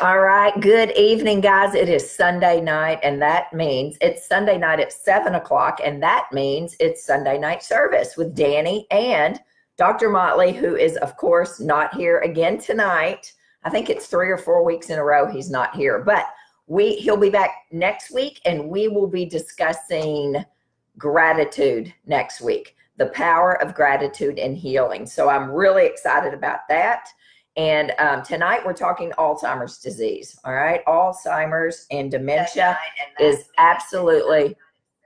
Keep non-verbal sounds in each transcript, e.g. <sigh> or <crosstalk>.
All right. Good evening, guys. It is Sunday night, and that means it's Sunday night at seven o'clock, and that means it's Sunday night service with Dani and Dr. Motley, who is, of course, not here again tonight. I think it's three or four weeks in a row he's not here, but we he'll be back next week, and we will be discussing gratitude next week, the power of gratitude and healing. So I'm really excited about that. And um, tonight we're talking Alzheimer's disease. All right. Alzheimer's and dementia is absolutely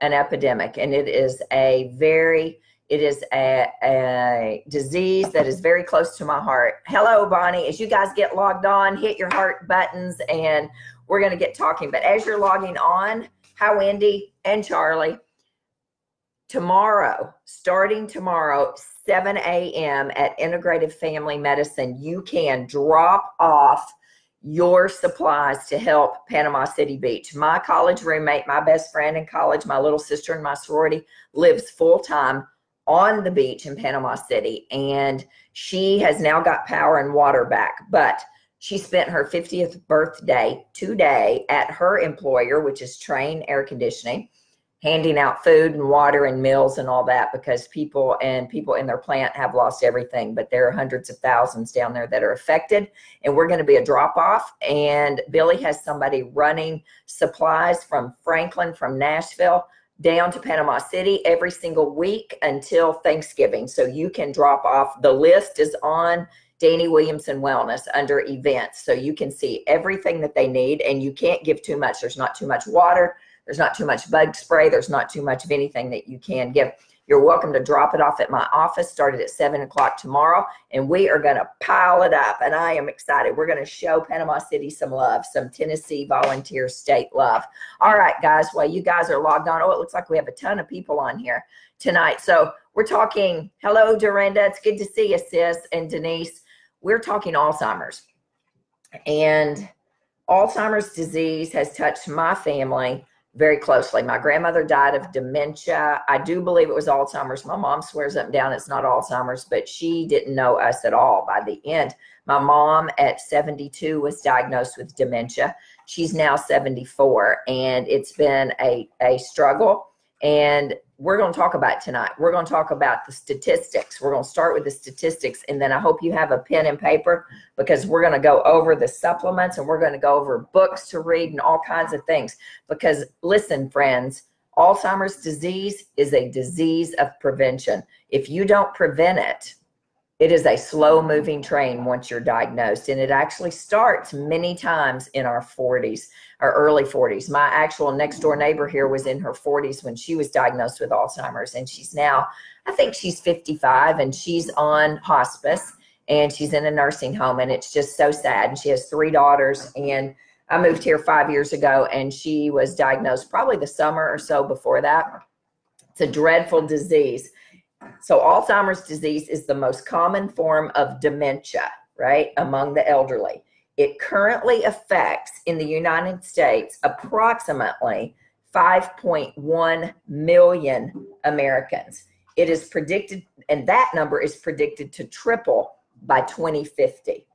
an epidemic. And it is a very, it is a, a disease that is very close to my heart. Hello, Bonnie. As you guys get logged on, hit your heart buttons and we're going to get talking. But as you're logging on, hi, Wendy and Charlie. Tomorrow, starting tomorrow, 7 a.m. at Integrative Family Medicine, you can drop off your supplies to help Panama City Beach. My college roommate, my best friend in college, my little sister in my sorority lives full time on the beach in Panama City. And she has now got power and water back. But she spent her 50th birthday today at her employer, which is Trane Air Conditioning handing out food and water and meals and all that because people and people in their plant have lost everything but there are hundreds of thousands down there that are affected and we're going to be a drop off and billy has somebody running supplies from franklin from nashville down to panama city every single week until thanksgiving so you can drop off the list is on Dani Williamson Wellness under events. So you can see everything that they need and you can't give too much. There's not too much water. There's not too much bug spray. There's not too much of anything that you can give. You're welcome to drop it off at my office, started at 7 o'clock tomorrow, and we are going to pile it up. And I am excited. We're going to show Panama City some love, some Tennessee volunteer state love. All right, guys, while you guys are logged on, oh, it looks like we have a ton of people on here tonight. So we're talking, hello, Dorinda. It's good to see you, sis, and Denise. We're talking Alzheimer's. And Alzheimer's disease has touched my family very closely. My grandmother died of dementia. I do believe it was Alzheimer's. My mom swears up and down it's not Alzheimer's, but she didn't know us at all by the end. My mom at 72 was diagnosed with dementia. She's now 74, and it's been a, a struggle. And we're going to talk about tonight. We're going to talk about the statistics. We're going to start with the statistics, and then I hope you have a pen and paper because we're going to go over the supplements and we're going to go over books to read and all kinds of things. Because listen, friends, Alzheimer's disease is a disease of prevention. If you don't prevent it, it is a slow moving train once you're diagnosed, and it actually starts many times in our 40s or early 40s. My actual next door neighbor here was in her 40s when she was diagnosed with Alzheimer's, and she's now, I think she's 55, and she's on hospice and she's in a nursing home, and it's just so sad. And she has three daughters, and I moved here five years ago, and she was diagnosed probably the summer or so before that. It's a dreadful disease so Alzheimer's disease is the most common form of dementia, right, among the elderly. It currently affects in the United States approximately 5.1 million Americans. It is predicted, and that number is predicted to triple by 2050.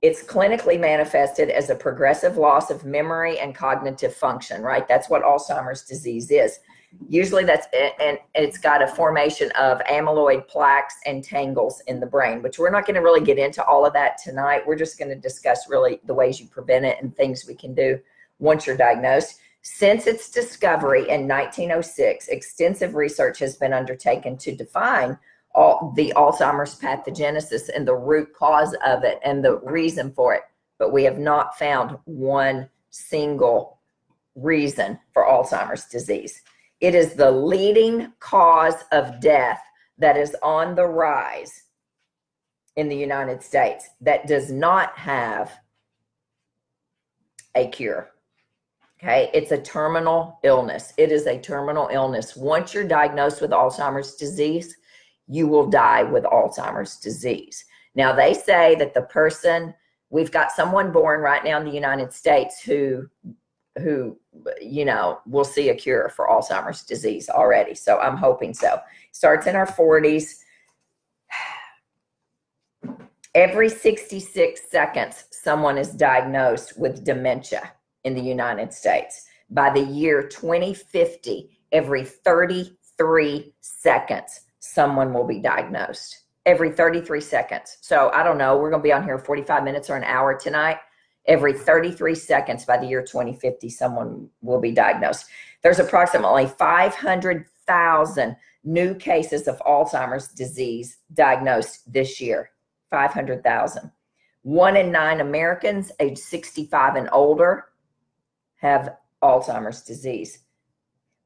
It's clinically manifested as a progressive loss of memory and cognitive function, right? That's what Alzheimer's disease is. Usually that's and it's got a formation of amyloid plaques and tangles in the brain, which we're not going to really get into all of that tonight. We're just going to discuss really the ways you prevent it and things we can do once you're diagnosed. Since its discovery in 1906, extensive research has been undertaken to define all the Alzheimer's pathogenesis and the root cause of it and the reason for it. But we have not found one single reason for Alzheimer's disease. It is the leading cause of death that is on the rise in the United States that does not have a cure. Okay, it's a terminal illness. It is a terminal illness. Once you're diagnosed with Alzheimer's disease, you will die with Alzheimer's disease. Now, they say that the person, we've got someone born right now in the United States who who you know will see a cure for alzheimer's disease already so i'm hoping so starts in our 40s <sighs> Every 66 seconds, someone is diagnosed with dementia in the United States. By the year 2050, every 33 seconds, someone will be diagnosed. Every 33 seconds. So I don't know, we're going to be on here 45 minutes or an hour tonight. Every 33 seconds by the year 2050, someone will be diagnosed. There's approximately 500,000 new cases of Alzheimer's disease diagnosed this year. 500,000. One in nine Americans age 65 and older have Alzheimer's disease.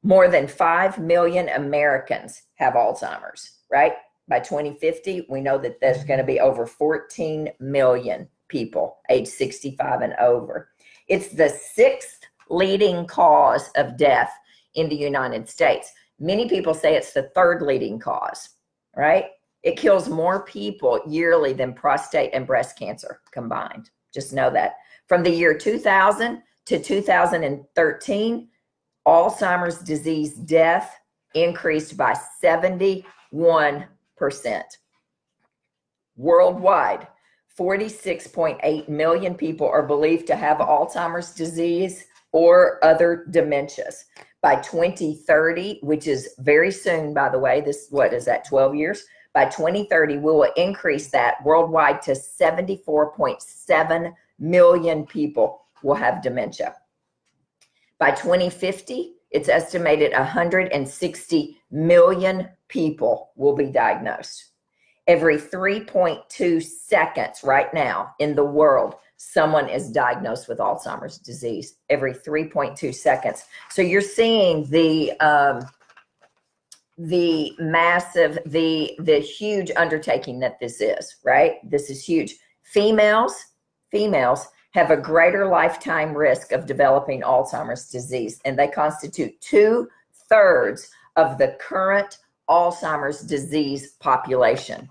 More than 5 million Americans have Alzheimer's, right? By 2050, we know that there's going to be over 14 million people age 65 and over. It's the sixth leading cause of death in the United States. Many people say it's the third leading cause, right? It kills more people yearly than prostate and breast cancer combined. Just know that. From the year 2000 to 2013, Alzheimer's disease death increased by 71%. Worldwide, 46.8 million people are believed to have Alzheimer's disease or other dementias. By 2030, which is very soon, by the way, this, what is that, 12 years? By 2030, we will increase that worldwide to 74.7 million people will have dementia. By 2050, it's estimated 160 million people will be diagnosed. Every 3.2 seconds right now in the world, someone is diagnosed with Alzheimer's disease every 3.2 seconds. So you're seeing the um, the massive, the the huge undertaking that this is, right? This is huge. Females, females have a greater lifetime risk of developing Alzheimer's disease, and they constitute two thirds of the current Alzheimer's disease population.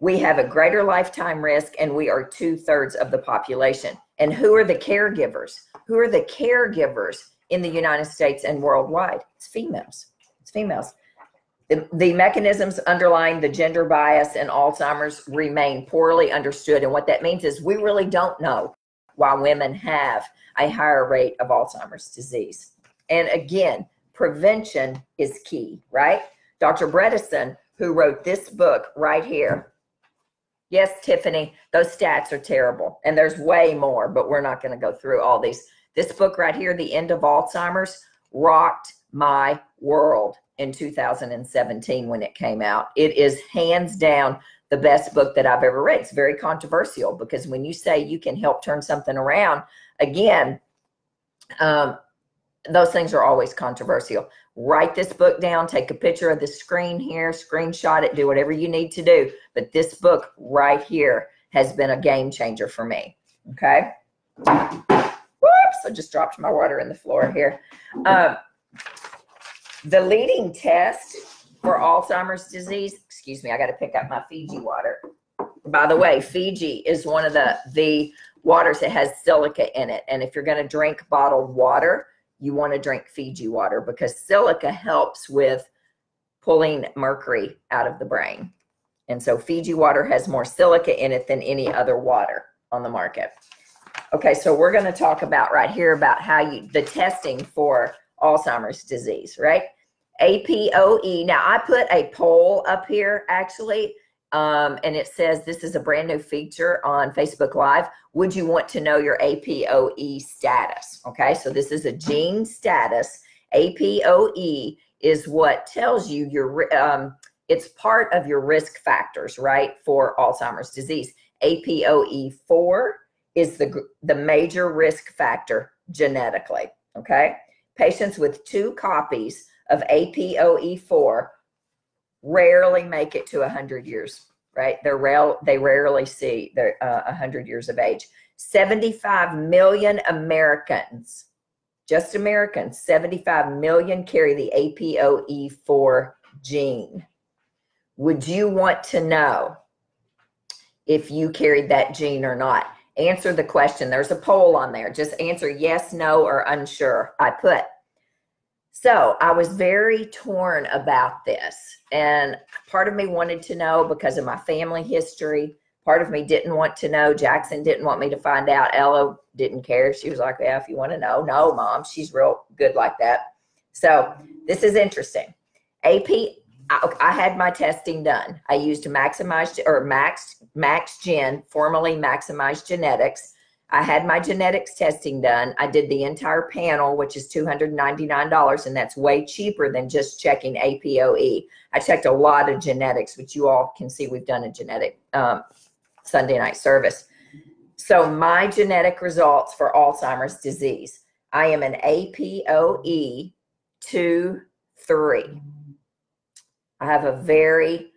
We have a greater lifetime risk, and we are two thirds of the population. And who are the caregivers? Who are the caregivers in the United States and worldwide? It's females. It's females. The, the mechanisms underlying the gender bias in Alzheimer's remain poorly understood. And what that means is we really don't know why women have a higher rate of Alzheimer's disease. And again, prevention is key, right? Dr. Bredesen, who wrote this book right here. Yes, Tiffany, those stats are terrible. And there's way more, but we're not going to go through all these. This book right here, The End of Alzheimer's, rocked my world in 2017 when it came out. It is hands down the best book that I've ever read. It's very controversial because when you say you can help turn something around, again, um, those things are always controversial. Write this book down, take a picture of the screen here, screenshot it, do whatever you need to do. But this book right here has been a game changer for me. Okay. Whoops, I just dropped my water in the floor here. Um, the leading test for Alzheimer's disease, excuse me, I got to pick up my Fiji water. By the way, Fiji is one of the, the waters that has silica in it. And if you're going to drink bottled water, you want to drink Fiji water because silica helps with pulling mercury out of the brain. And so Fiji water has more silica in it than any other water on the market. Okay, so we're going to talk about right here about how you, the testing for Alzheimer's disease, right? APOE. Now, I put a poll up here actually, um, and it says this is a brand new feature on Facebook Live. Would you want to know your APOE status? Okay, so this is a gene status. APOE is what tells you your, um, it's part of your risk factors, right, for Alzheimer's disease. APOE4 is the, the major risk factor genetically, okay? Patients with two copies of APOE4 rarely make it to 100 years, right? They're rare, they rarely see they're uh, 100 years of age. 75 million Americans, just Americans, 75 million carry the APOE4 gene. Would you want to know if you carried that gene or not? Answer the question. There's a poll on there. Just answer yes, no, or unsure. I put so I was very torn about this. And part of me wanted to know because of my family history, Part of me didn't want to know. Jackson didn't want me to find out. Ella didn't care. She was like, Yeah, if you want to know. No, mom, she's real good like that. So this is interesting. AP, I, I had my testing done. I used maximized or max max gen, formerly maximized genetics. I had my genetics testing done. I did the entire panel, which is $299, and that's way cheaper than just checking APOE. I checked a lot of genetics, which you all can see we've done a genetic um, Sunday night service. So, my genetic results for Alzheimer's disease I am an APOE 2 3. I have a very,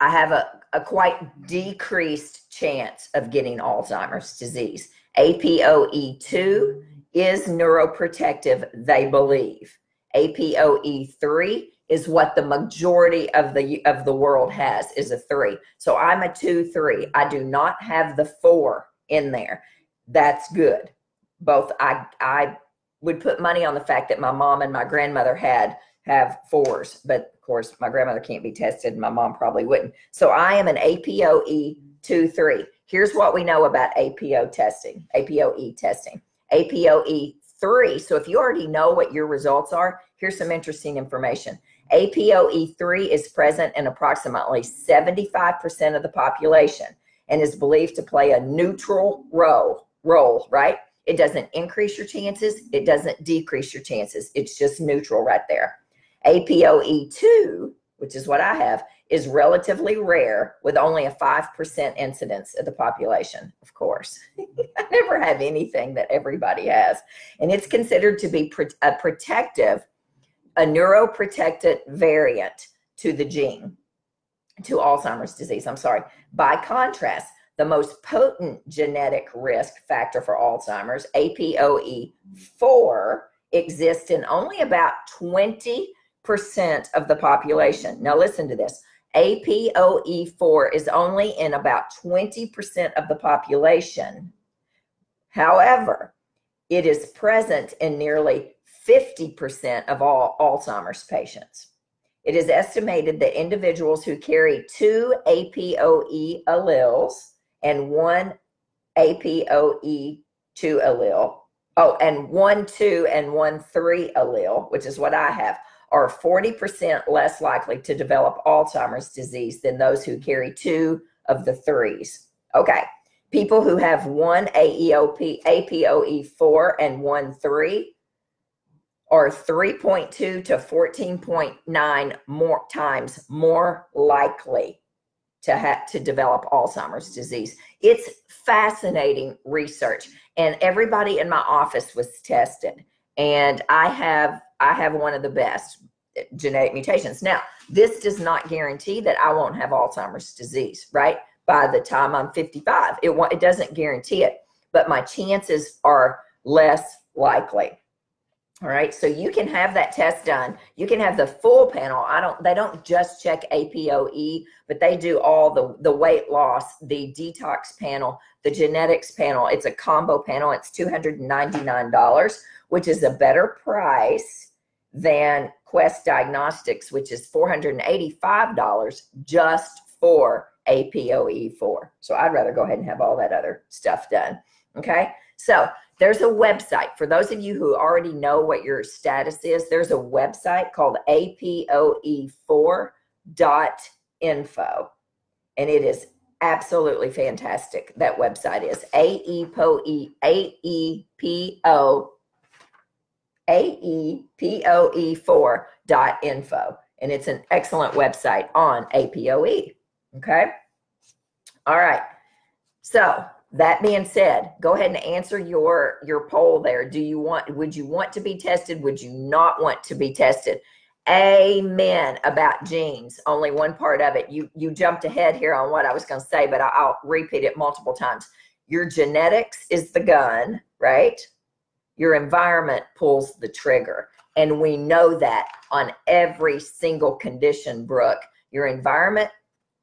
I have a, a quite decreased chance of getting Alzheimer's disease. APOE2 is neuroprotective, they believe. APOE3 is what the majority of the of the world has is a 3. So I'm a 2 3. I do not have the 4 in there. That's good. Both I I would put money on the fact that my mom and my grandmother had have fours, but of course my grandmother can't be tested my mom probably wouldn't. So I am an APOE 2 3. Here's what we know about APO testing, APOE testing. APOE 3. So if you already know what your results are, here's some interesting information. APOE3 is present in approximately 75% of the population and is believed to play a neutral role, role, right? It doesn't increase your chances, it doesn't decrease your chances. It's just neutral right there. APOE2, which is what I have, is relatively rare with only a 5% incidence of the population, of course. <laughs> I never have anything that everybody has. And it's considered to be a protective, a neuroprotected variant to the gene, to Alzheimer's disease. I'm sorry. By contrast, the most potent genetic risk factor for Alzheimer's, APOE4, exists in only about 20% of the population. Now, listen to this APOE4 is only in about 20% of the population. However, it is present in nearly 50% of all Alzheimer's patients. It is estimated that individuals who carry two APOE alleles and one APOE2 allele, oh, and one two and one three allele, which is what I have, are 40% less likely to develop Alzheimer's disease than those who carry two of the threes. Okay. People who have one AEOP, APOE4 and one 3 are 3.2 to 14.9 more times more likely to have to develop Alzheimer's disease. It's fascinating research and everybody in my office was tested and I have I have one of the best genetic mutations. Now, this does not guarantee that I won't have Alzheimer's disease, right? By the time I'm 55, it it doesn't guarantee it, but my chances are less likely. All right, so you can have that test done. You can have the full panel. I don't. They don't just check APOE, but they do all the the weight loss, the detox panel, the genetics panel. It's a combo panel. It's two hundred and ninety nine dollars, which is a better price than Quest Diagnostics, which is $485 just for APOE4. So I'd rather go ahead and have all that other stuff done. Okay. So there's a website for those of you who already know what your status is. There's a website called APOE4.info, and it is absolutely fantastic. That website is AEPO, AEPO aepoe4.info. And it's an excellent website on APOE. Okay. All right. So that being said, go ahead and answer your your poll there. Do you want would you want to be tested? Would you not want to be tested? Amen about genes. Only one part of it. You you jumped ahead here on what I was going to say, but I'll repeat it multiple times. Your genetics is the gun, right? your environment pulls the trigger. And we know that on every single condition, Brooke, your environment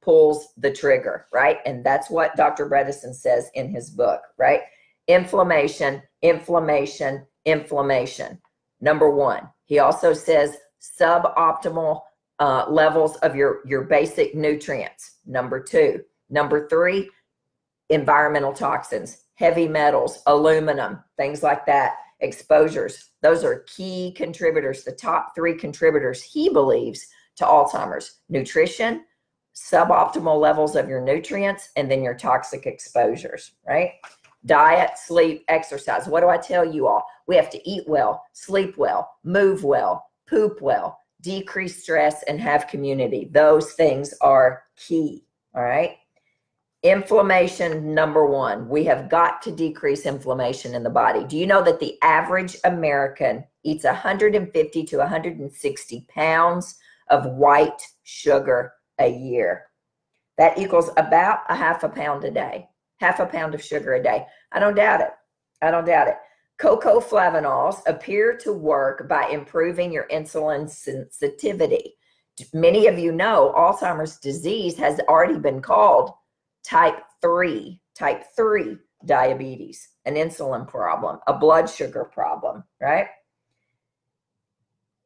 pulls the trigger, right? And that's what Dr. Bredesen says in his book, right? Inflammation, inflammation, inflammation. Number one. He also says suboptimal uh, levels of your, your basic nutrients. Number two, Number three, environmental toxins, heavy metals, aluminum, things like that, exposures. Those are key contributors, the top three contributors he believes to Alzheimer's nutrition, suboptimal levels of your nutrients, and then your toxic exposures, right? Diet, sleep, exercise. What do I tell you all? We have to eat well, sleep well, move well, poop well, decrease stress, and have community. Those things are key, all right? Inflammation, number one. We have got to decrease inflammation in the body. Do you know that the average American eats 150 to 160 pounds of white sugar a year? That equals about a half a pound a day, half a pound of sugar a day. I don't doubt it. I don't doubt it. Cocoa flavanols appear to work by improving your insulin sensitivity. Many of you know Alzheimer's disease has already been called type 3, type 3 diabetes, an insulin problem, a blood sugar problem, right?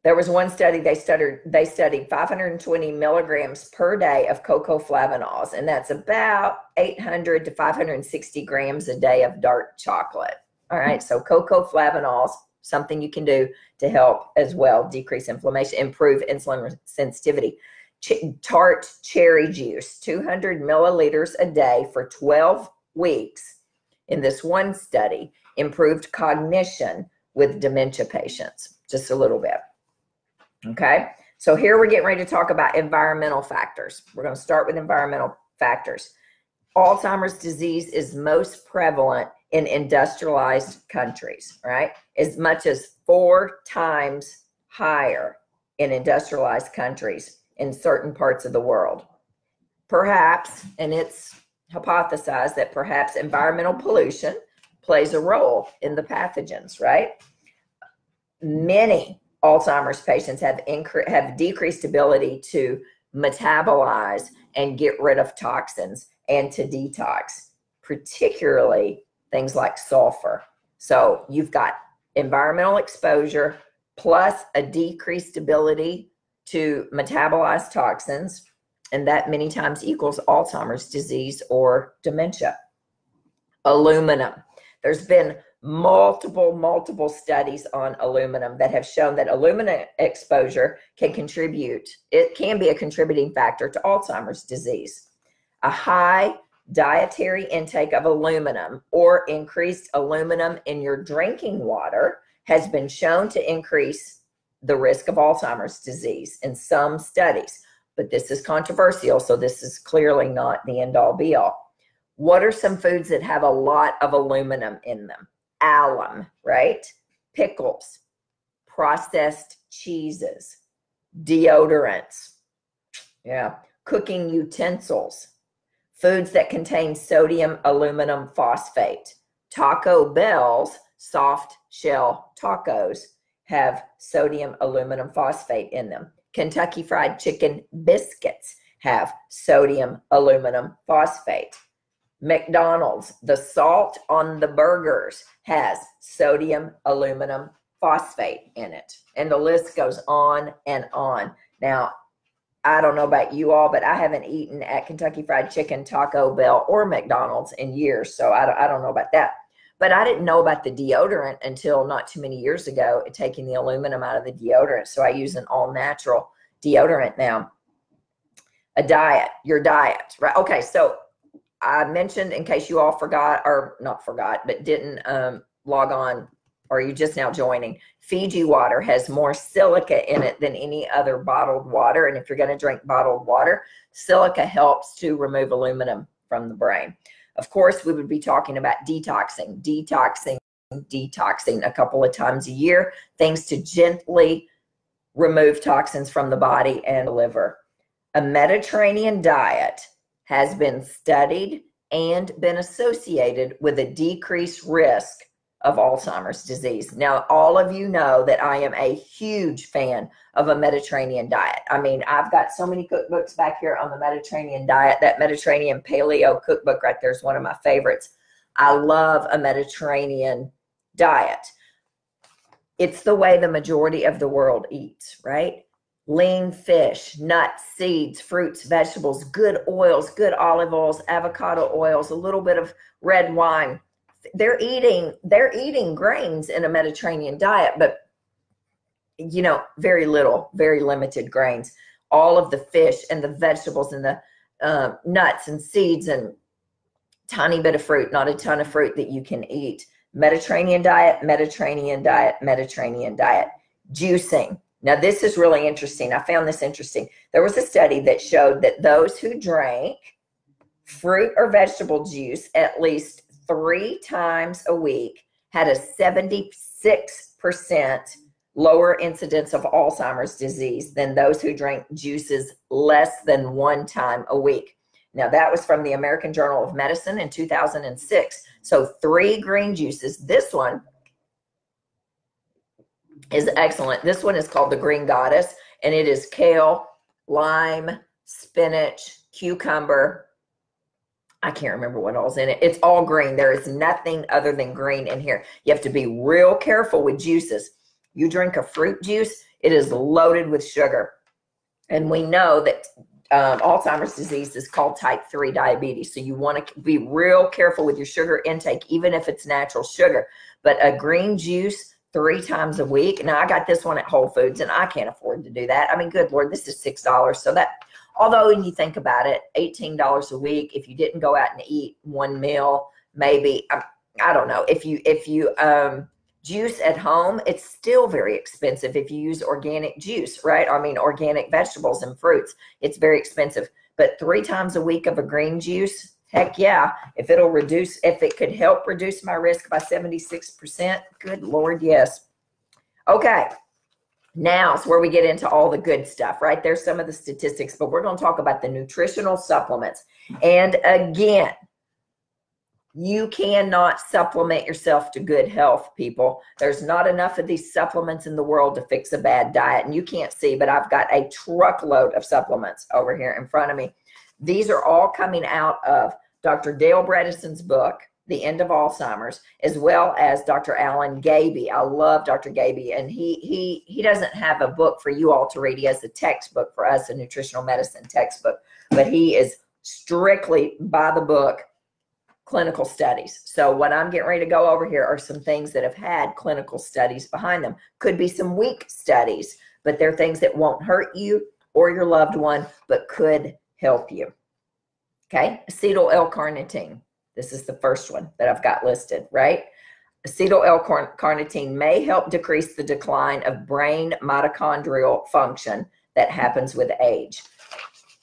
There was one study they studied they studied 520 milligrams per day of cocoa flavanols, and that's about 800 to 560 grams a day of dark chocolate. All right, so cocoa flavanols, something you can do to help as well decrease inflammation, improve insulin sensitivity ch- tart cherry juice, 200 milliliters a day for 12 weeks in this one study, improved cognition with dementia patients. Just a little bit. Okay. So here we're getting ready to talk about environmental factors. We're going to start with environmental factors. Alzheimer's disease is most prevalent in industrialized countries, right? As much as four times higher in industrialized countries in certain parts of the world. Perhaps, and it's hypothesized that perhaps environmental pollution plays a role in the pathogens, right? Many Alzheimer's patients have incre- have decreased ability to metabolize and get rid of toxins and to detox, particularly things like sulfur. So you've got environmental exposure plus a decreased ability to metabolize toxins, and that many times equals Alzheimer's disease or dementia. Aluminum. There's been multiple, multiple studies on aluminum that have shown that aluminum exposure can contribute, it can be a contributing factor to Alzheimer's disease. A high dietary intake of aluminum or increased aluminum in your drinking water has been shown to increase the risk of Alzheimer's disease in some studies, but this is controversial, so this is clearly not the end all be all. What are some foods that have a lot of aluminum in them? Alum, right? Pickles, processed cheeses, deodorants, yeah, cooking utensils, foods that contain sodium aluminum phosphate, Taco Bell's soft shell tacos have sodium aluminum phosphate in them. Kentucky Fried Chicken biscuits have sodium aluminum phosphate. McDonald's, the salt on the burgers has sodium aluminum phosphate in it. And the list goes on and on. Now, I don't know about you all, but I haven't eaten at Kentucky Fried Chicken, Taco Bell, or McDonald's in years. So I don't, I don't know about that. But I didn't know about the deodorant until not too many years ago, taking the aluminum out of the deodorant. So I use an all natural deodorant now. A diet, your diet, right? Okay, so I mentioned in case you all forgot or not forgot, but didn't um, log on or you just now joining, Fiji water has more silica in it than any other bottled water. And if you're going to drink bottled water, silica helps to remove aluminum from the brain. Of course, we would be talking about detoxing, detoxing, detoxing a couple of times a year, things to gently remove toxins from the body and the liver. A Mediterranean diet has been studied and been associated with a decreased risk of Alzheimer's disease. Now, all of you know that I am a huge fan of a Mediterranean diet. I mean, I've got so many cookbooks back here on the Mediterranean diet. That Mediterranean paleo cookbook right there is one of my favorites. I love a Mediterranean diet. It's the way the majority of the world eats, right? Lean fish, nuts, seeds, fruits, vegetables, good oils, good olive oils, avocado oils, a little bit of red wine. They're eating they're eating grains in a Mediterranean diet, but you know, very little, very limited grains. All of the fish and the vegetables and the uh, nuts and seeds and tiny bit of fruit, not a ton of fruit that you can eat. Mediterranean diet, Mediterranean diet, Mediterranean diet. Juicing. Now, this is really interesting. I found this interesting. There was a study that showed that those who drank fruit or vegetable juice at least three times a week had a 76% lower incidence of Alzheimer's disease than those who drank juices less than one time a week. Now, that was from the American Journal of Medicine in 2006. So, three green juices. This one is excellent. This one is called the Green Goddess, and it is kale, lime, spinach, cucumber. I can't remember what all's in it. It's all green. There is nothing other than green in here. You have to be real careful with juices. You drink a fruit juice, it is loaded with sugar. And we know that um, Alzheimer's disease is called type 3 diabetes. So you want to be real careful with your sugar intake, even if it's natural sugar. But a green juice three times a week. Now, I got this one at Whole Foods and I can't afford to do that. I mean, good Lord, this is $6. So that, although when you think about it, $18 a week, if you didn't go out and eat one meal, maybe, I, I don't know, if you, if you, um, juice at home, it's still very expensive if you use organic juice, right? I mean, organic vegetables and fruits. It's very expensive. But three times a week of a green juice, heck yeah. If it'll reduce, if it could help reduce my risk by 76%, good Lord, yes. Okay. Now is where we get into all the good stuff, right? There's some of the statistics, but we're going to talk about the nutritional supplements. And again, you cannot supplement yourself to good health, people. There's not enough of these supplements in the world to fix a bad diet. And you can't see, but I've got a truckload of supplements over here in front of me. These are all coming out of Dr. Dale Bredesen's book, The End of Alzheimer's, as well as Dr. Alan Gaby. I love Dr. Gaby, and he he he doesn't have a book for you all to read. He has a textbook for us, a nutritional medicine textbook, but he is strictly by the book clinical studies. So what I'm getting ready to go over here are some things that have had clinical studies behind them. Could be some weak studies, but they're things that won't hurt you or your loved one, but could help you. Okay, acetyl L-carnitine. This is the first one that I've got listed, right? Acetyl L-carnitine may help decrease the decline of brain mitochondrial function that happens with age.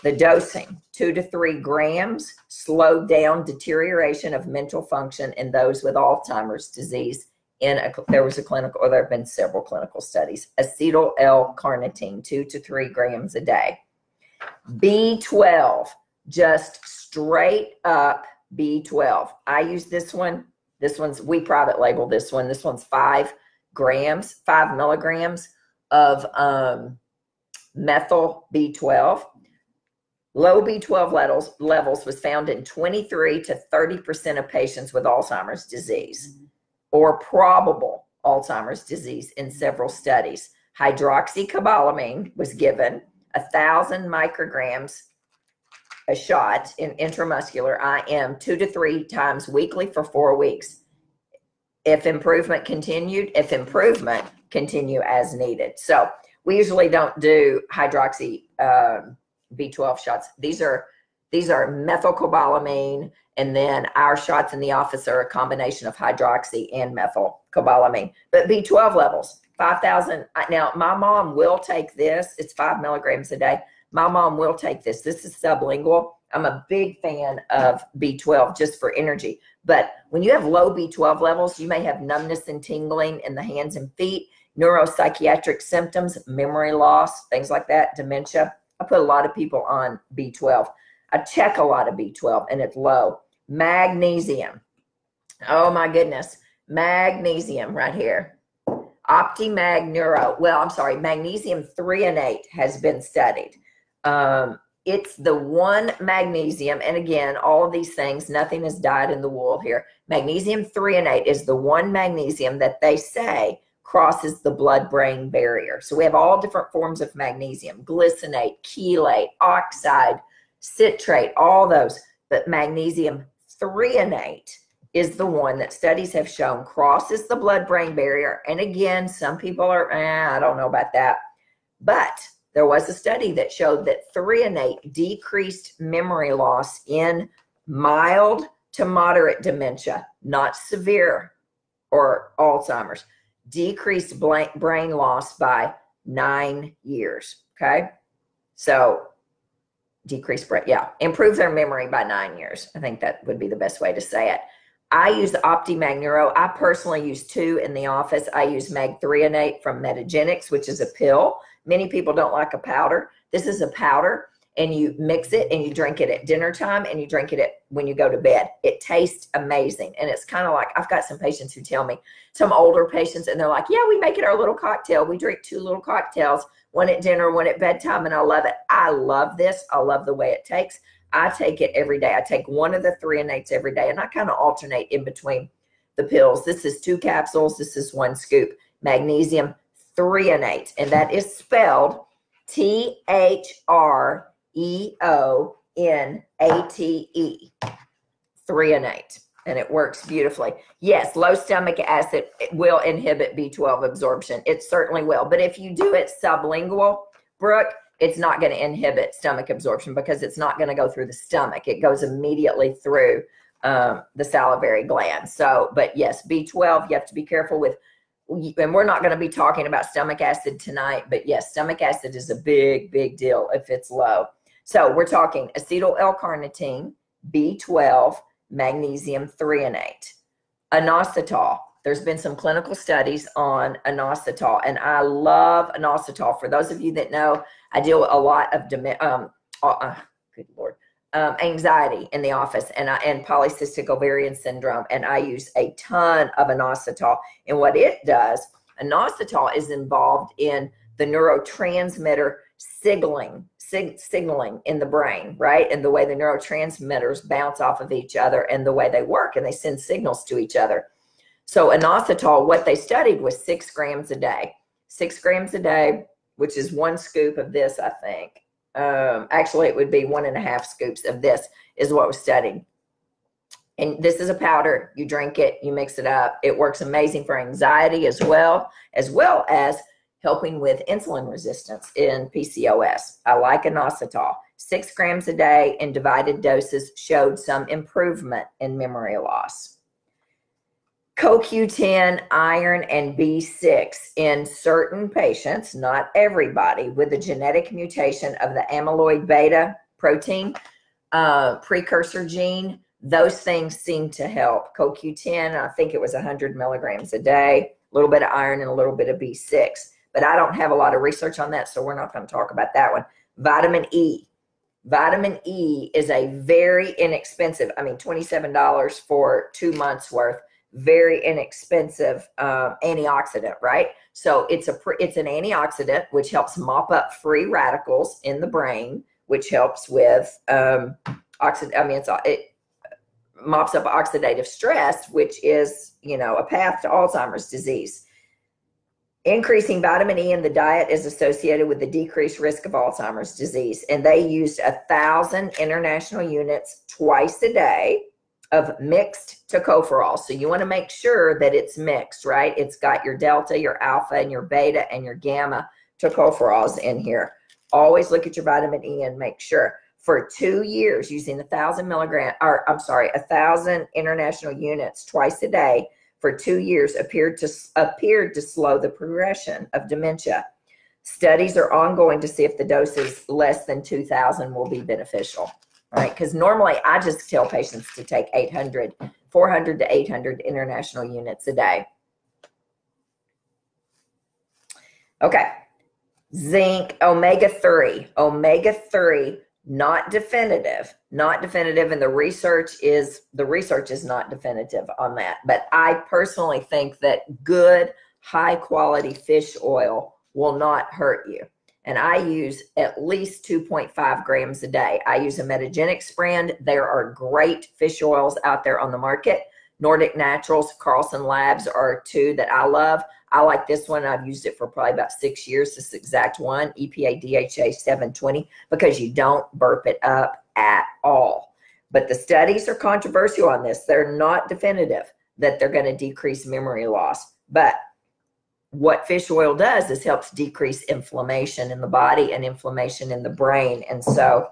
The dosing, two to three grams, slowed down deterioration of mental function in those with Alzheimer's disease. In a, there was a clinical, or there have been several clinical studies. Acetyl L-carnitine, two to three grams a day. B12, just straight up B12. I use this one. This one's we private label this one. This one's five grams, five milligrams of um, methyl B12 Low B12 levels, levels was found in 23 to 30% of patients with Alzheimer's disease or probable Alzheimer's disease in several studies. Hydroxycobalamin was given a thousand micrograms a shot in intramuscular IM two to three times weekly for four weeks. If improvement continued, if improvement continue as needed. So we usually don't do hydroxy um, B12 shots. These are these are methylcobalamin, and then our shots in the office are a combination of hydroxy and methylcobalamin. But B12 levels, 5,000. Now, my mom will take this. It's five milligrams a day. My mom will take this. This is sublingual. I'm a big fan of B12 just for energy. But when you have low B12 levels, you may have numbness and tingling in the hands and feet, neuropsychiatric symptoms, memory loss, things like that, dementia. I put a lot of people on B12. I check a lot of B12 and it's low. Magnesium. Oh my goodness. Magnesium right here. OptiMag Neuro. Well, I'm sorry. Magnesium threonate has been studied. Um, it's the one magnesium, and again, all of these things, nothing is dyed in the wool here. Magnesium threonate is the one magnesium that they say crosses the blood brain barrier. So we have all different forms of magnesium glycinate, chelate, oxide, citrate, all those. But magnesium threonate is the one that studies have shown crosses the blood brain barrier. And again, some people are, eh, I don't know about that. But there was a study that showed that threonate decreased memory loss in mild to moderate dementia, not severe or Alzheimer's decreased brain loss by nine years. Okay. So decreased brain, yeah, improve their memory by nine years. I think that would be the best way to say it. I use OptiMag Neuro. I personally use two in the office. I use Mag-threonate from Metagenics, which is a pill. Many people don't like a powder. This is a powder and you mix it and you drink it at dinner time and you drink it at, when you go to bed. It tastes amazing. And it's kind of like I've got some patients who tell me, some older patients, and they're like, Yeah, we make it our little cocktail. We drink two little cocktails, one at dinner, one at bedtime, and I love it. I love this. I love the way it takes. I take it every day. I take one of the threonates every day and I kind of alternate in between the pills. This is two capsules, this is one scoop. Magnesium threonate, and that is spelled T H R E O N A T E, threonate, and it works beautifully. Yes, low stomach acid will inhibit B12 absorption. It certainly will. But if you do it sublingual, Brooke, it's not going to inhibit stomach absorption because it's not going to go through the stomach. It goes immediately through um, the salivary gland. So, but yes, B12, you have to be careful with and we're not going to be talking about stomach acid tonight, but yes, stomach acid is a big, big deal if it's low. So we're talking acetyl L-carnitine, B12, magnesium threonate, inositol. There's been some clinical studies on inositol, and I love inositol. For those of you that know, I deal with a lot of um, uh, good lord, um, anxiety in the office, and I, and polycystic ovarian syndrome, and I use a ton of inositol. And what it does, inositol is involved in the neurotransmitter signaling sig- signaling in the brain, right? And the way the neurotransmitters bounce off of each other and the way they work and they send signals to each other. So, inositol, what they studied was six grams a day, six grams a day, which is one scoop of this, I think. Um, actually, it would be one and a half scoops of this, is what was studied. And this is a powder. You drink it, you mix it up. It works amazing for anxiety as well, as well as helping with insulin resistance in PCOS. I like inositol. Six grams a day in divided doses showed some improvement in memory loss. CoQ10, iron, and B6 in certain patients, not everybody, with a genetic mutation of the amyloid beta protein uh, precursor gene, those things seem to help. CoQ10, I think it was 100 milligrams a day, a little bit of iron and a little bit of B6 but I don't have a lot of research on that, so we're not going to talk about that one. Vitamin E. Vitamin E is a very inexpensive, I mean, $27 for two months worth, very inexpensive um, antioxidant, right? So it's a it's an antioxidant which helps mop up free radicals in the brain, which helps with um, oxid. I mean, it's it mops up oxidative stress, which is you know a path to Alzheimer's disease. Increasing vitamin E in the diet is associated with the decreased risk of Alzheimer's disease. And they used a thousand international units twice a day of mixed tocopherol. So you want to make sure that it's mixed, right? It's got your delta, your alpha, and your beta, and your gamma tocopherols in here. Always look at your vitamin E and make sure. For two years, using a thousand milligram, or I'm sorry, a thousand international units twice a day, for two years appeared to appeared to slow the progression of dementia. Studies are ongoing to see if the doses less than 2,000 will be beneficial, right? Because normally I just tell patients to take 800, 400 to 800 international units a day. Okay, zinc, omega 3. Omega 3 not definitive not definitive and the research is the research is not definitive on that but i personally think that good high quality fish oil will not hurt you and i use at least 2.5 grams a day i use a metagenics brand there are great fish oils out there on the market Nordic Naturals, Carlson Labs are two that I love. I like this one. I've used it for probably about six years, this exact one, EPA DHA 720, because you don't burp it up at all. But the studies are controversial on this. They're not definitive that they're going to decrease memory loss. But what fish oil does is helps decrease inflammation in the body and inflammation in the brain. And so,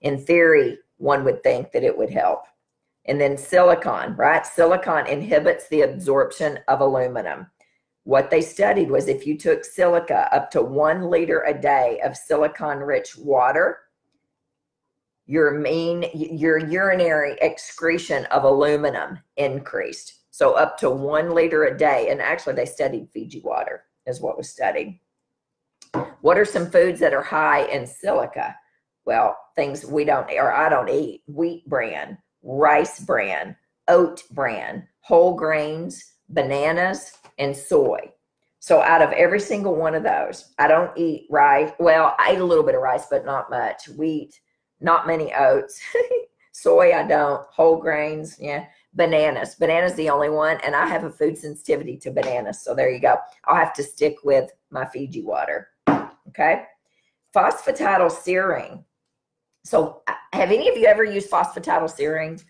in theory, one would think that it would help. And then silicon, right? Silicon inhibits the absorption of aluminum. What they studied was if you took silica up to one liter a day of silicon rich water, your mean your urinary excretion of aluminum increased. So up to one liter a day. And actually they studied Fiji water is what was studied. What are some foods that are high in silica? Well, things we don't or I don't eat. Wheat bran, rice bran, oat bran, whole grains, bananas, and soy. So out of every single one of those, I don't eat rice. Well, I eat a little bit of rice, but not much. Wheat, not many oats. <laughs> soy, I don't. Whole grains, yeah. Bananas. Bananas is the only one, and I have a food sensitivity to bananas. So there you go. I'll have to stick with my Fiji water. Okay. Phosphatidyl Phosphatidylserine. So uh, have any of you ever used phosphatidyl phosphatidylserine?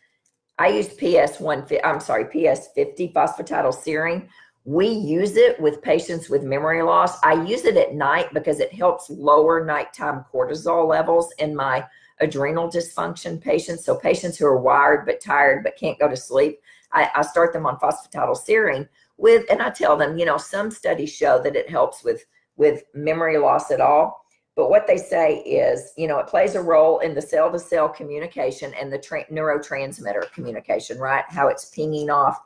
I use PS one. I'm sorry, PS fifty phosphatidyl phosphatidylserine. We use it with patients with memory loss. I use it at night because it helps lower nighttime cortisol levels in my adrenal dysfunction patients. So patients who are wired but tired but can't go to sleep, I, I start them on phosphatidylserine with, and I tell them, you know, some studies show that it helps with with memory loss at all. But what they say is, you know, it plays a role in the cell to cell communication and the tra- neurotransmitter communication, right? How it's pinging off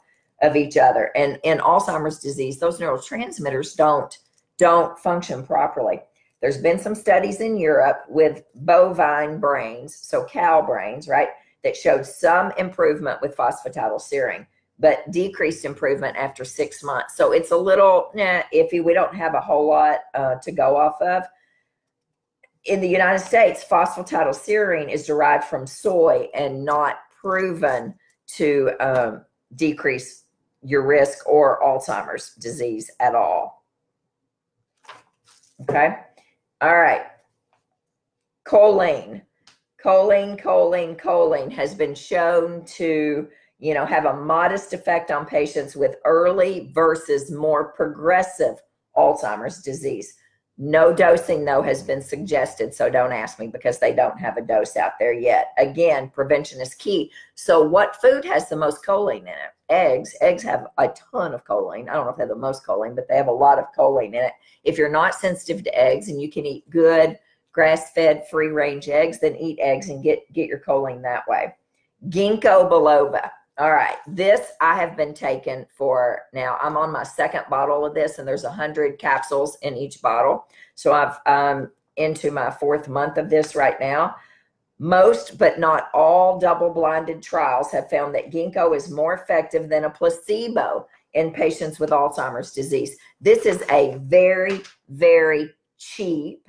of each other. And in Alzheimer's disease, those neurotransmitters don't don't function properly. There's been some studies in Europe with bovine brains, so cow brains, right, that showed some improvement with phosphatidylserine, but decreased improvement after six months. So it's a little nah, iffy. We don't have a whole lot uh, to go off of. In the United States, phosphatidylserine is derived from soy and not proven to um, decrease your risk or Alzheimer's disease at all. Okay. All right. Choline. Choline, choline, choline has been shown to, you know, have a modest effect on patients with early versus more progressive Alzheimer's disease. No dosing, though, has been suggested. So don't ask me because they don't have a dose out there yet. Again, prevention is key. So, what food has the most choline in it? Eggs. Eggs have a ton of choline. I don't know if they have the most choline, but they have a lot of choline in it. If you're not sensitive to eggs and you can eat good grass fed free range eggs, then eat eggs and get, get your choline that way. Ginkgo biloba. All right, this I have been taking for now. I'm on my second bottle of this, and there's a hundred capsules in each bottle. So I've um into my fourth month of this right now. Most, but not all, double-blinded trials have found that ginkgo is more effective than a placebo in patients with Alzheimer's disease. This is a very, very cheap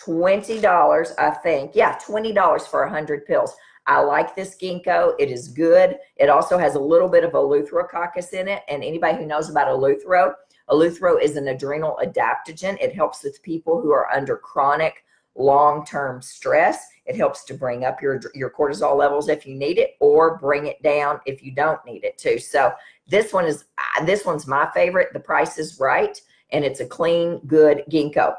$20, I think. Yeah, $20 for 100 pills. I like this ginkgo. It is good. It also has a little bit of eleutherococcus in it. And anybody who knows about eleuthero, eleuthero is an adrenal adaptogen. It helps with people who are under chronic long-term stress. It helps to bring up your your cortisol levels if you need it, or bring it down if you don't need it to. So this one is this one's my favorite. The price is right, and it's a clean, good ginkgo.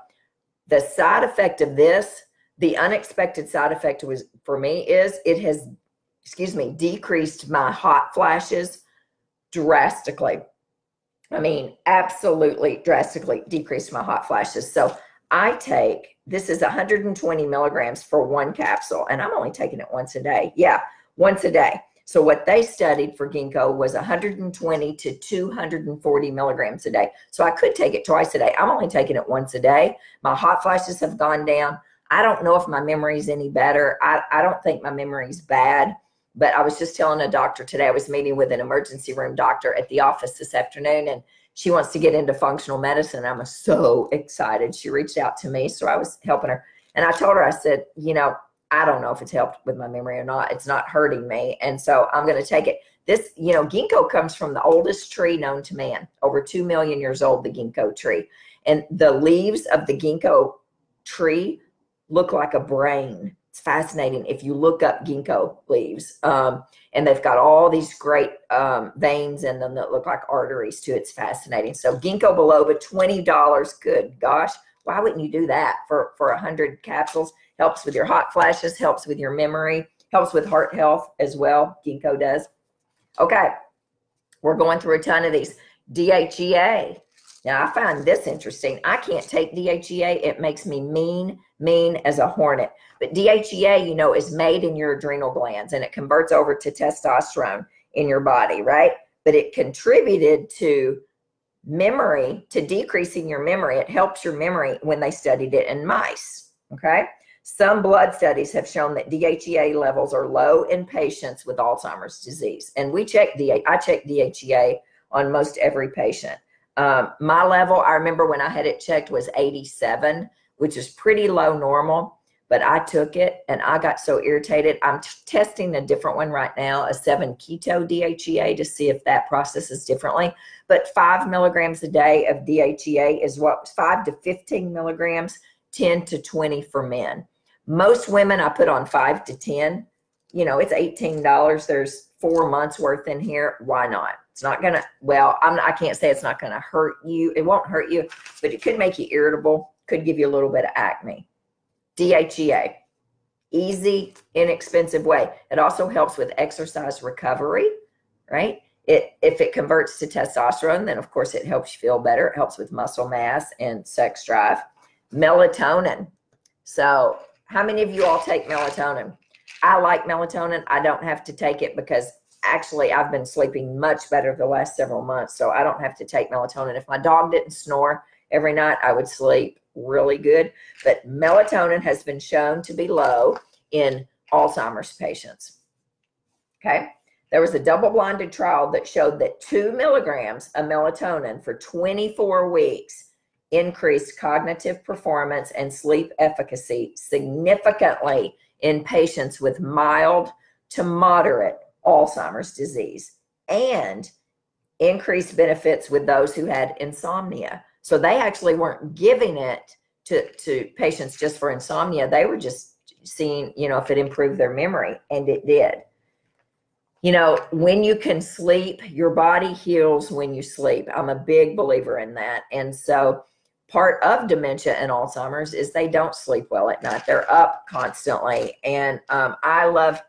The side effect of this the unexpected side effect was for me is it has excuse me decreased my hot flashes drastically i mean absolutely drastically decreased my hot flashes so i take this is 120 milligrams for one capsule and i'm only taking it once a day. Yeah once a day. So what they studied for ginkgo was 120 to 240 milligrams a day. So i could take it twice a day. I'm only taking it once a day. My hot flashes have gone down. I don't know if my memory's any better. I, I don't think my memory's bad, but I was just telling a doctor today, I was meeting with an emergency room doctor at the office this afternoon, and she wants to get into functional medicine. I'm so excited. She reached out to me, so I was helping her. And I told her, I said, you know, I don't know if it's helped with my memory or not. It's not hurting me. And so I'm going to take it. This, you know, ginkgo comes from the oldest tree known to man, over 2 million years old, the ginkgo tree. And the leaves of the ginkgo tree look like a brain. It's fascinating if you look up ginkgo leaves. Um, and they've got all these great um, veins in them that look like arteries too. It's fascinating. So ginkgo biloba, $20. Good gosh. Why wouldn't you do that for, for a 100 capsules? Helps with your hot flashes, helps with your memory, helps with heart health as well. Ginkgo does. Okay. We're going through a ton of these. DHEA. Now, I find this interesting. I can't take DHEA. It makes me mean, mean as a hornet. But DHEA, you know, is made in your adrenal glands and it converts over to testosterone in your body, right? But it contributed to memory, to decreasing your memory. It helps your memory when they studied it in mice, okay? Some blood studies have shown that DHEA levels are low in patients with Alzheimer's disease. And we check DHEA, I check DHEA on most every patient. Um, my level, I remember when I had it checked was 87, which is pretty low normal, but I took it and I got so irritated. I'm testing a different one right now, a 7 keto DHEA, to see if that processes differently. But five milligrams a day of DHEA is what five to 15 milligrams, 10 to 20 for men. Most women I put on five to 10. You know, it's $18. There's four months worth in here. Why not? It's not gonna. Well, I'm. I can't say it's not gonna hurt you. It won't hurt you, but it could make you irritable. Could give you a little bit of acne. DHEA, easy, inexpensive way. It also helps with exercise recovery, right? It if it converts to testosterone, then of course it helps you feel better. It helps with muscle mass and sex drive. Melatonin. So, how many of you all take melatonin? I like melatonin. I don't have to take it because actually I've been sleeping much better the last several months, so I don't have to take melatonin. If my dog didn't snore every night, I would sleep really good. But melatonin has been shown to be low in Alzheimer's patients. Okay. There was a double blinded trial that showed that two milligrams of melatonin for 24 weeks increased cognitive performance and sleep efficacy significantly in patients with mild to moderate Alzheimer's disease and increased benefits with those who had insomnia. So they actually weren't giving it to, to patients just for insomnia. They were just seeing, you know, if it improved their memory, and it did. You know, when you can sleep, your body heals when you sleep. I'm a big believer in that. And so part of dementia and Alzheimer's is they don't sleep well at night. They're up constantly. And um, I love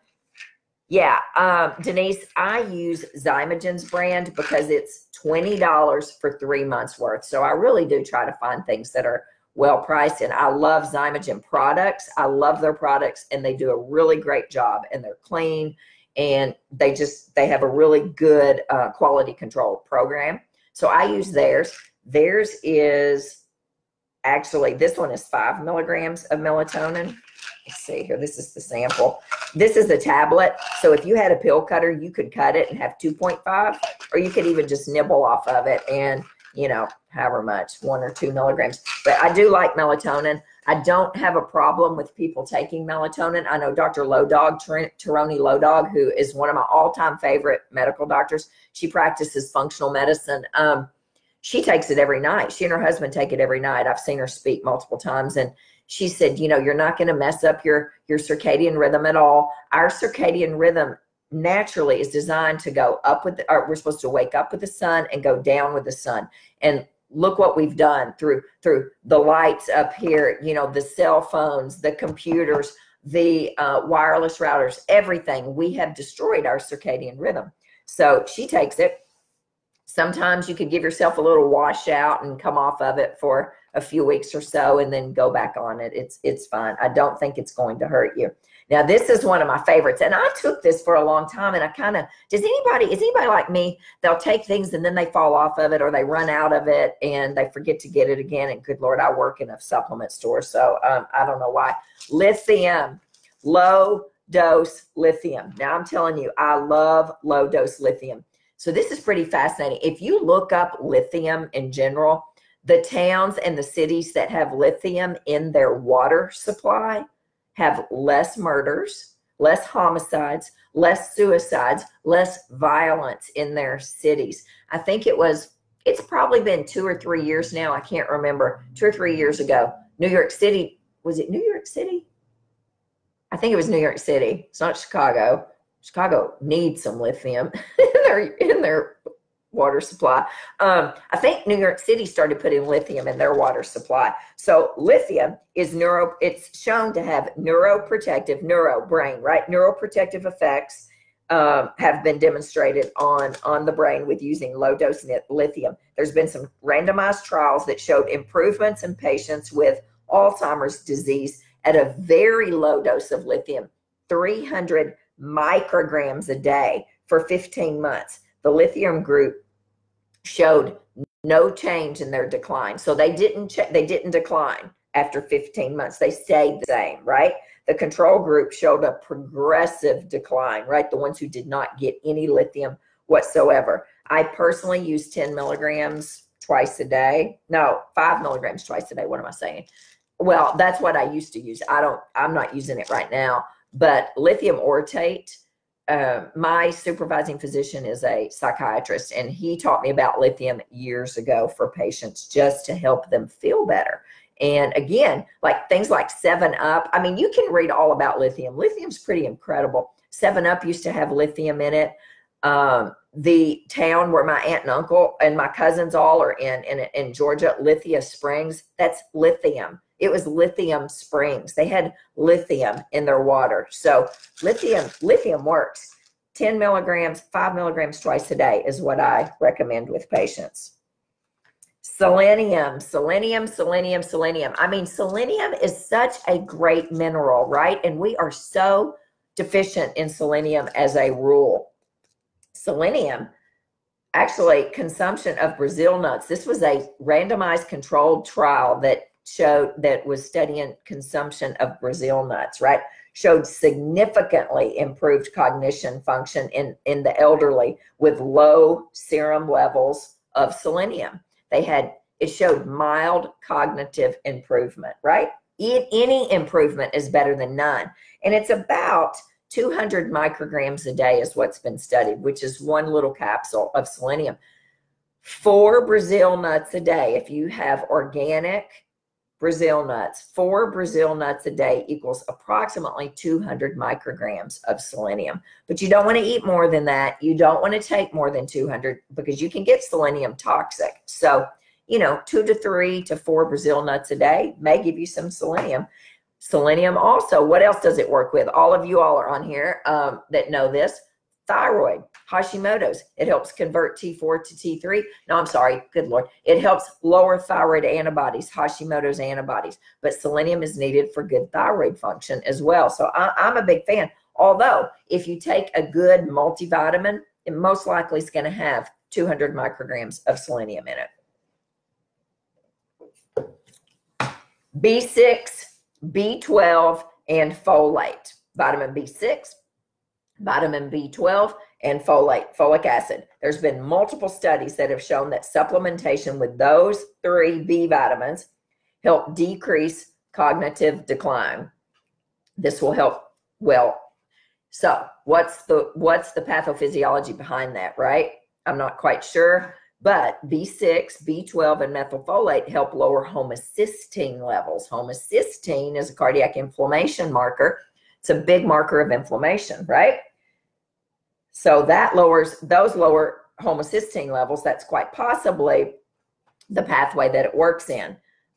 yeah, um, Denise, I use Xymogen's brand because it's $20 for three months worth. So I really do try to find things that are well priced. And I love Xymogen products. I love their products and they do a really great job and they're clean and they just, they have a really good uh, quality control program. So I use theirs. Theirs is actually, this one is five milligrams of melatonin let's see here. This is the sample. This is a tablet. So if you had a pill cutter, you could cut it and have 2.5, or you could even just nibble off of it and, you know, however much, one or two milligrams. But I do like melatonin. I don't have a problem with people taking melatonin. I know Dr. Low Dog, Tieraona Low Dog, who is one of my all-time favorite medical doctors. She practices functional medicine. Um, she takes it every night. She and her husband take it every night. I've seen her speak multiple times, and she said, you know, you're not going to mess up your your circadian rhythm at all. Our circadian rhythm naturally is designed to go up with the, or we're supposed to wake up with the sun and go down with the sun. And look what we've done through through the lights up here, you know, the cell phones, the computers, the uh, wireless routers, everything. We have destroyed our circadian rhythm. So she takes it. Sometimes you could give yourself a little washout and come off of it for a few weeks or so and then go back on it. It's it's fine. I don't think it's going to hurt you. Now this is one of my favorites, and I took this for a long time. And I kind of does anybody is anybody like me? They'll take things and then they fall off of it or they run out of it and they forget to get it again. And good lord, I work in a supplement store, so um, I don't know why. Lithium, low dose lithium. Now I'm telling you, I love low dose lithium. So this is pretty fascinating. If you look up lithium in general, the towns and the cities that have lithium in their water supply have less murders, less homicides, less suicides, less violence in their cities. I think it was, it's probably been two or three years now. I can't remember. Two or three years ago, New York City, was it New York City? I think it was New York City. It's not Chicago. Chicago needs some lithium <laughs> in their in their water supply. Um, I think New York City started putting lithium in their water supply. So lithium is neuro, it's shown to have neuroprotective, neuro brain, right? Neuroprotective effects um, have been demonstrated on, on the brain with using low dose lithium. There's been some randomized trials that showed improvements in patients with Alzheimer's disease at a very low dose of lithium, 300 micrograms a day for 15 months the lithium group showed no change in their decline. So they didn't they didn't decline after 15 months. They stayed the same, right? The control group showed a progressive decline, right? The ones who did not get any lithium whatsoever. I personally use 10 milligrams twice a day. No, five milligrams twice a day. What am I saying? Well, that's what I used to use. I don't, I'm not using it right now, but lithium orotate uh, my supervising physician is a psychiatrist, and he taught me about lithium years ago for patients just to help them feel better. And again, like things like Seven Up. I mean, you can read all about lithium. Lithium's pretty incredible. Seven Up used to have lithium in it. Um, the town where my aunt and uncle and my cousins all are in, in in Georgia, Lithia Springs. That's lithium. It was lithium springs. They had lithium in their water. So lithium, lithium works. 10 milligrams, five milligrams twice a day is what I recommend with patients. Selenium, selenium, selenium, selenium. I mean, selenium is such a great mineral, right? And we are so deficient in selenium as a rule. Selenium, actually, consumption of Brazil nuts. This was a randomized controlled trial that showed that was studying consumption of Brazil nuts, right? Showed significantly improved cognition function in, in the elderly with low serum levels of selenium. They had, it showed mild cognitive improvement, right? Any improvement is better than none. And it's about 200 micrograms a day is what's been studied, which is one little capsule of selenium. Four Brazil nuts a day. If you have organic Brazil nuts. Four Brazil nuts a day equals approximately 200 micrograms of selenium. But you don't want to eat more than that. You don't want to take more than 200 because you can get selenium toxic. So, you know, two to three to four Brazil nuts a day may give you some selenium. Selenium also, what else does it work with? All of you all are on here um, that know this thyroid, Hashimoto's. It helps convert T4 to T3. No, I'm sorry. Good Lord. It helps lower thyroid antibodies, Hashimoto's antibodies. But selenium is needed for good thyroid function as well. So I, I'm a big fan. Although, if you take a good multivitamin, it most likely is going to have 200 micrograms of selenium in it. B6, B12, and folate. Vitamin B6, vitamin B12, and folate, folic acid. There's been multiple studies that have shown that supplementation with those three B vitamins help decrease cognitive decline. This will help well. So, what's the what's the pathophysiology behind that, right? I'm not quite sure, but B6, B12 and methylfolate help lower homocysteine levels. Homocysteine is a cardiac inflammation marker. It's a big marker of inflammation, right? So that lowers those lower homocysteine levels. That's quite possibly the pathway that it works in.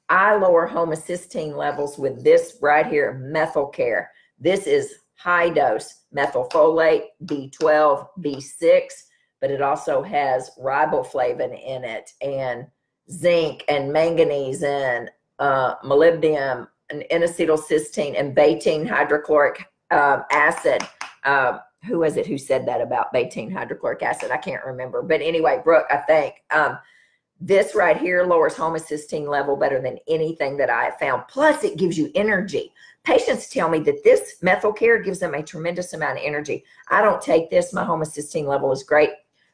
I lower homocysteine levels with this right here, methyl care. This is high dose methylfolate, B12, B6, but it also has riboflavin in it and zinc and manganese and uh, molybdenum and N-acetylcysteine and betaine hydrochloric uh, acid. Uh, who was it who said that about betaine hydrochloric acid? I can't remember. But anyway, Brooke, I think um, this right here lowers homocysteine level better than anything that I have found. Plus, it gives you energy. Patients tell me that this methyl care gives them a tremendous amount of energy. I don't take this. My homocysteine level is great,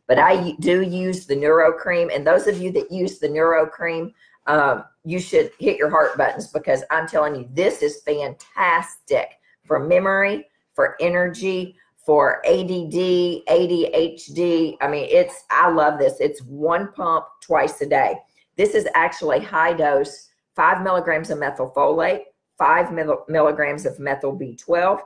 but I do use the Neuro Cream. And those of you that use the Neuro Cream, um, you should hit your heart buttons because I'm telling you, this is fantastic for memory, for energy, for ADD, ADHD. I mean, it's, I love this. It's one pump twice a day. This is actually high dose, five milligrams of methylfolate, five milligrams of methyl B12,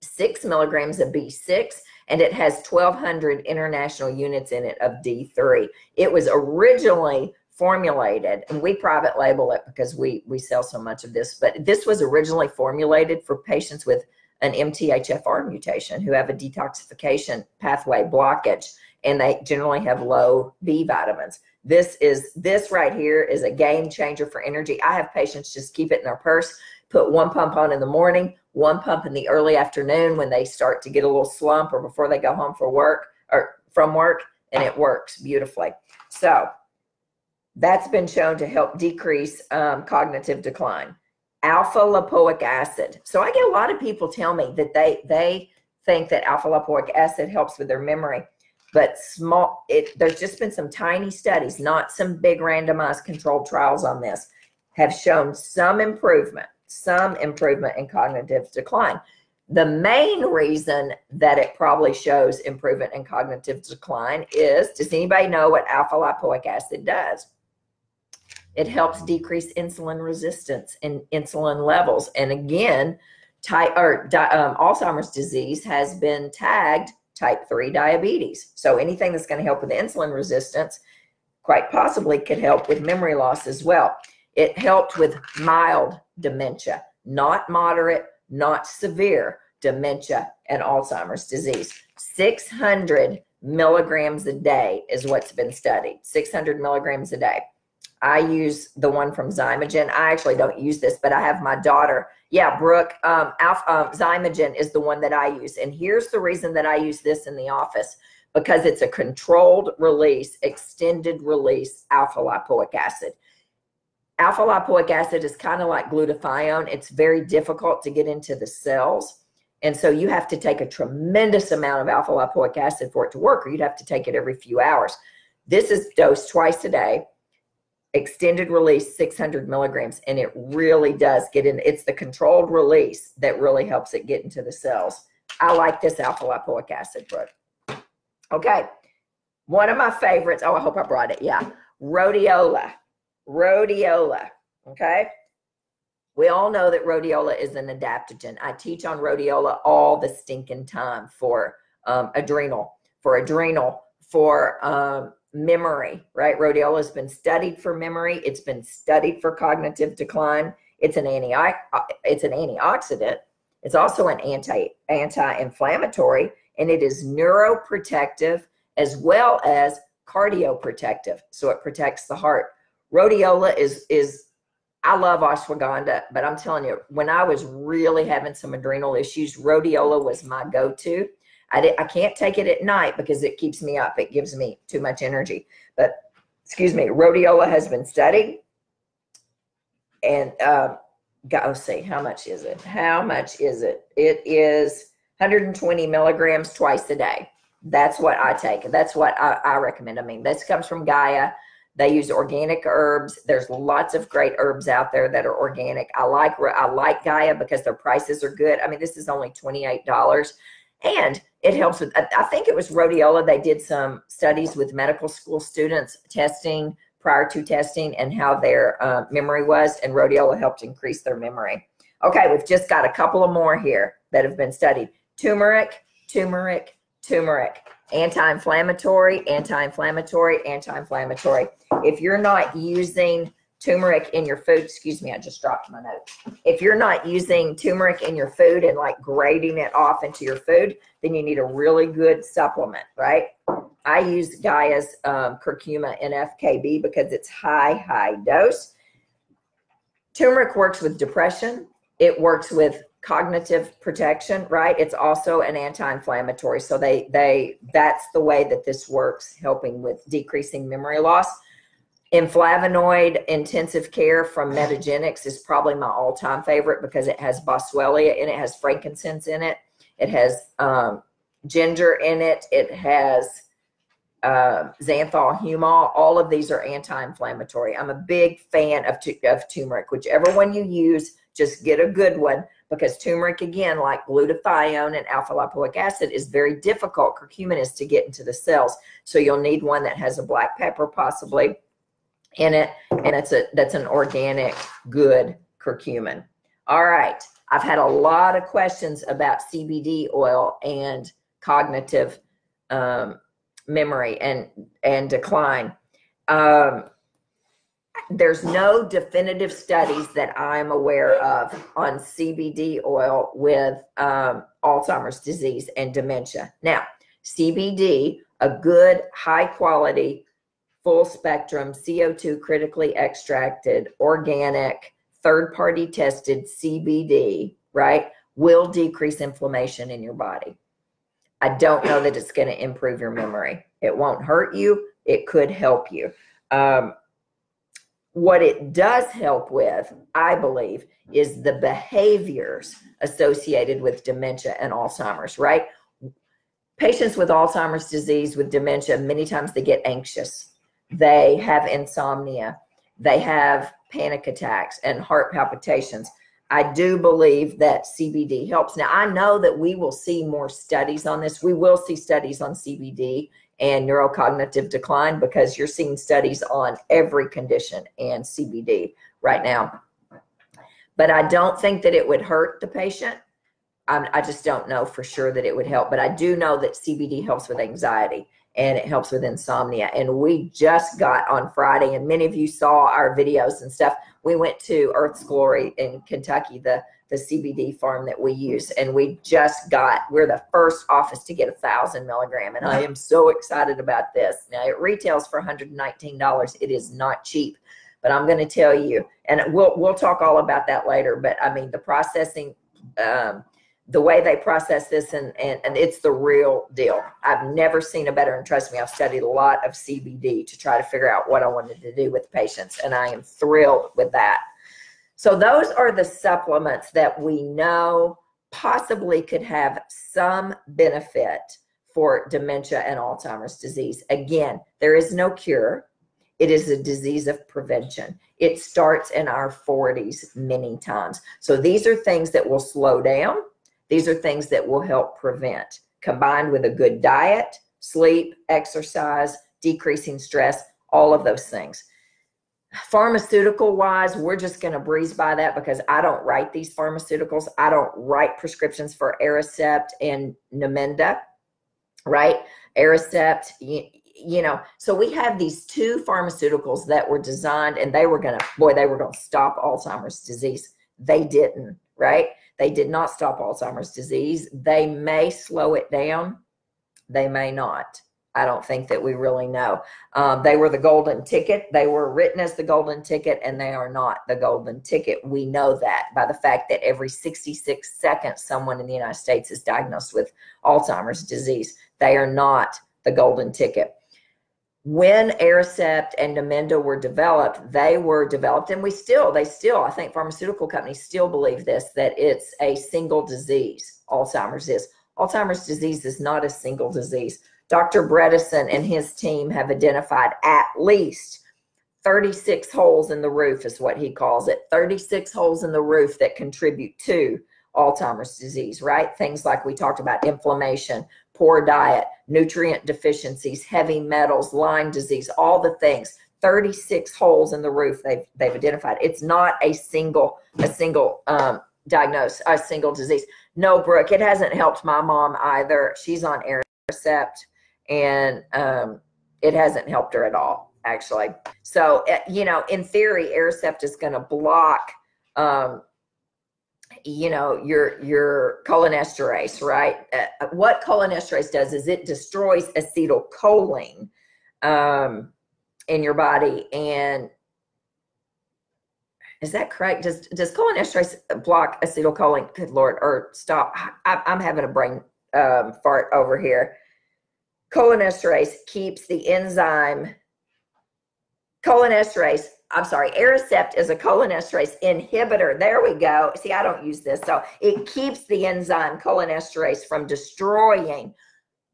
six milligrams of B6, and it has 1,200 international units in it of D3. It was originally formulated, and we private label it because we we sell so much of this. But this was originally formulated for patients with an MTHFR mutation who have a detoxification pathway blockage, and they generally have low B vitamins. This is this right here is a game changer for energy. I have patients just keep it in their purse, put one pump on in the morning, one pump in the early afternoon when they start to get a little slump or before they go home for work or from work, and it works beautifully. So that's been shown to help decrease um, cognitive decline. Alpha lipoic acid. So I get a lot of people tell me that they they think that alpha lipoic acid helps with their memory, but small. It there's just been some tiny studies, not some big randomized controlled trials on this, have shown some improvement, some improvement in cognitive decline. The main reason that it probably shows improvement in cognitive decline is does anybody know what alpha lipoic acid does? It helps decrease insulin resistance and insulin levels. And again, or um, Alzheimer's disease has been tagged type 3 diabetes. So anything that's going to help with insulin resistance quite possibly could help with memory loss as well. It helped with mild dementia, not moderate, not severe dementia and Alzheimer's disease. 600 milligrams a day is what's been studied. 600 milligrams a day. I use the one from Xymogen. I actually don't use this, but I have my daughter. Yeah, Brooke, um, Alpha, um, Xymogen is the one that I use. And here's the reason that I use this in the office because it's a controlled release, extended release alpha lipoic acid. Alpha lipoic acid is kind of like glutathione. It's very difficult to get into the cells. And so you have to take a tremendous amount of alpha lipoic acid for it to work, or you'd have to take it every few hours. This is dosed twice a day extended release 600 milligrams and it really does get in it's the controlled release that really helps it get into the cells. I like this alpha lipoic acid drug. Okay one of my favorites oh i hope i brought it yeah rhodiola rhodiola okay? We all know that rhodiola is an adaptogen. I teach on rhodiola all the stinking time for um, adrenal for adrenal for um, memory, right? Rhodiola has been studied for memory. It's been studied for cognitive decline. It's an anti uh, it's an antioxidant. It's also an anti anti-inflammatory, and it is neuroprotective as well as cardioprotective. So it protects the heart. Rhodiola is is I love ashwagandha, but I'm telling you, when I was really having some adrenal issues, rhodiola was my go-to. I, I can't take it at night because it keeps me up. It gives me too much energy. But excuse me, rhodiola has been studied. And uh, go see how much is it? How much is it? It is 120 milligrams twice a day. That's what I take. That's what I, I recommend. I mean, this comes from Gaia. They use organic herbs. There's lots of great herbs out there that are organic. I like I like Gaia because their prices are good. I mean, this is only twenty eight dollars, and it helps with, I think it was rhodiola. They did some studies with medical school students testing prior to testing and how their uh, memory was, and rhodiola helped increase their memory. Okay, we've just got a couple of more here that have been studied. Turmeric, turmeric, turmeric. Anti-inflammatory, anti-inflammatory, anti-inflammatory. If you're not using turmeric in your food. Excuse me, I just dropped my note. If you're not using turmeric in your food and like grating it off into your food, then you need a really good supplement, right? I use Gaia's um, curcuma NFKB because it's high, high dose. Turmeric works with depression. It works with cognitive protection, right? It's also an anti-inflammatory. So they they that's the way that this works, helping with decreasing memory loss. Inflavonoid intensive care from Metagenics is probably my all-time favorite because it has boswellia and it, has frankincense in it, it has um, ginger in it, it has uh, xanthohumol. All of these are anti-inflammatory. I'm a big fan of, of turmeric. Whichever one you use, just get a good one because turmeric, again, like glutathione and alpha lipoic acid, is very difficult. Curcumin is to get into the cells. So you'll need one that has a black pepper possibly in it. And it's a that's an organic, good curcumin. All right. I've had a lot of questions about CBD oil and cognitive um, memory and and decline. Um, there's no definitive studies that I'm aware of on CBD oil with um, Alzheimer's disease and dementia. Now, CBD, a good, high quality, full spectrum, CO2 critically extracted, organic, third party tested CBD, right, will decrease inflammation in your body. I don't know that it's going to improve your memory. It won't hurt you. It could help you. Um, what it does help with, I believe, is the behaviors associated with dementia and Alzheimer's, right? Patients with Alzheimer's disease, with dementia, many times they get anxious. They have insomnia. They have panic attacks and heart palpitations. I do believe that CBD helps. Now, I know that we will see more studies on this. We will see studies on CBD and neurocognitive decline because you're seeing studies on every condition and CBD right now. But I don't think that it would hurt the patient. I'm, i just don't know for sure that it would help. But I do know that CBD helps with anxiety and it helps with insomnia. And we just got on Friday, and many of you saw our videos and stuff. We went to Earth's Glory in Kentucky, the the CBD farm that we use. And we just got, we're the first office to get a thousand milligram. And I am so excited about this. Now it retails for $119. It is not cheap, but I'm going to tell you, and we'll, we'll talk all about that later. But I mean, the processing, um, the way they process this and, and, and it's the real deal. I've never seen a better, and trust me, I've studied a lot of CBD to try to figure out what I wanted to do with patients. And I am thrilled with that. So those are the supplements that we know possibly could have some benefit for dementia and Alzheimer's disease. Again, there is no cure. It is a disease of prevention. It starts in our 40s many times. So these are things that will slow down. These are things that will help prevent, combined with a good diet, sleep, exercise, decreasing stress, all of those things. Pharmaceutical wise we're just going to breeze by that because i don't write these pharmaceuticals. I don't write prescriptions for aricept and namenda right? Aricept you, you know so we have these two pharmaceuticals that were designed and they were going to boy they were going to stop alzheimer's disease. They didn't right they did not stop alzheimer's disease they may slow it down they may not I don't think that we really know. Um, they were the golden ticket. They were written as the golden ticket, and they are not the golden ticket. We know that by the fact that every 66 seconds, someone in the United States is diagnosed with Alzheimer's disease. They are not the golden ticket. When Aricept and Namenda were developed, they were developed, and we still, they still, I think pharmaceutical companies still believe this that it's a single disease. Alzheimer's is. Alzheimer's disease is not a single disease. Dr. Bredesen and his team have identified at least 36 holes in the roof, is what he calls it 36 holes in the roof that contribute to Alzheimer's disease, right? Things like we talked about inflammation, poor diet, nutrient deficiencies, heavy metals, Lyme disease, all the things. 36 holes in the roof they've they've identified. It's not a single a single um, diagnose a single disease. No, Brooke, it hasn't helped my mom either. She's on Aricept and um, it hasn't helped her at all actually so eh, you know in theory Aricept is going to block um, you know your your cholinesterase right? Uh, what cholinesterase does is it destroys acetylcholine um, in your body and is that correct? Does does cholinesterase block acetylcholine? Good lord or stop. I, am having a brain um, fart over here. Cholinesterase keeps the enzyme cholinesterase I'm sorry, Aricept is a cholinesterase inhibitor. There we go. See, I don't use this. So it keeps the enzyme cholinesterase from destroying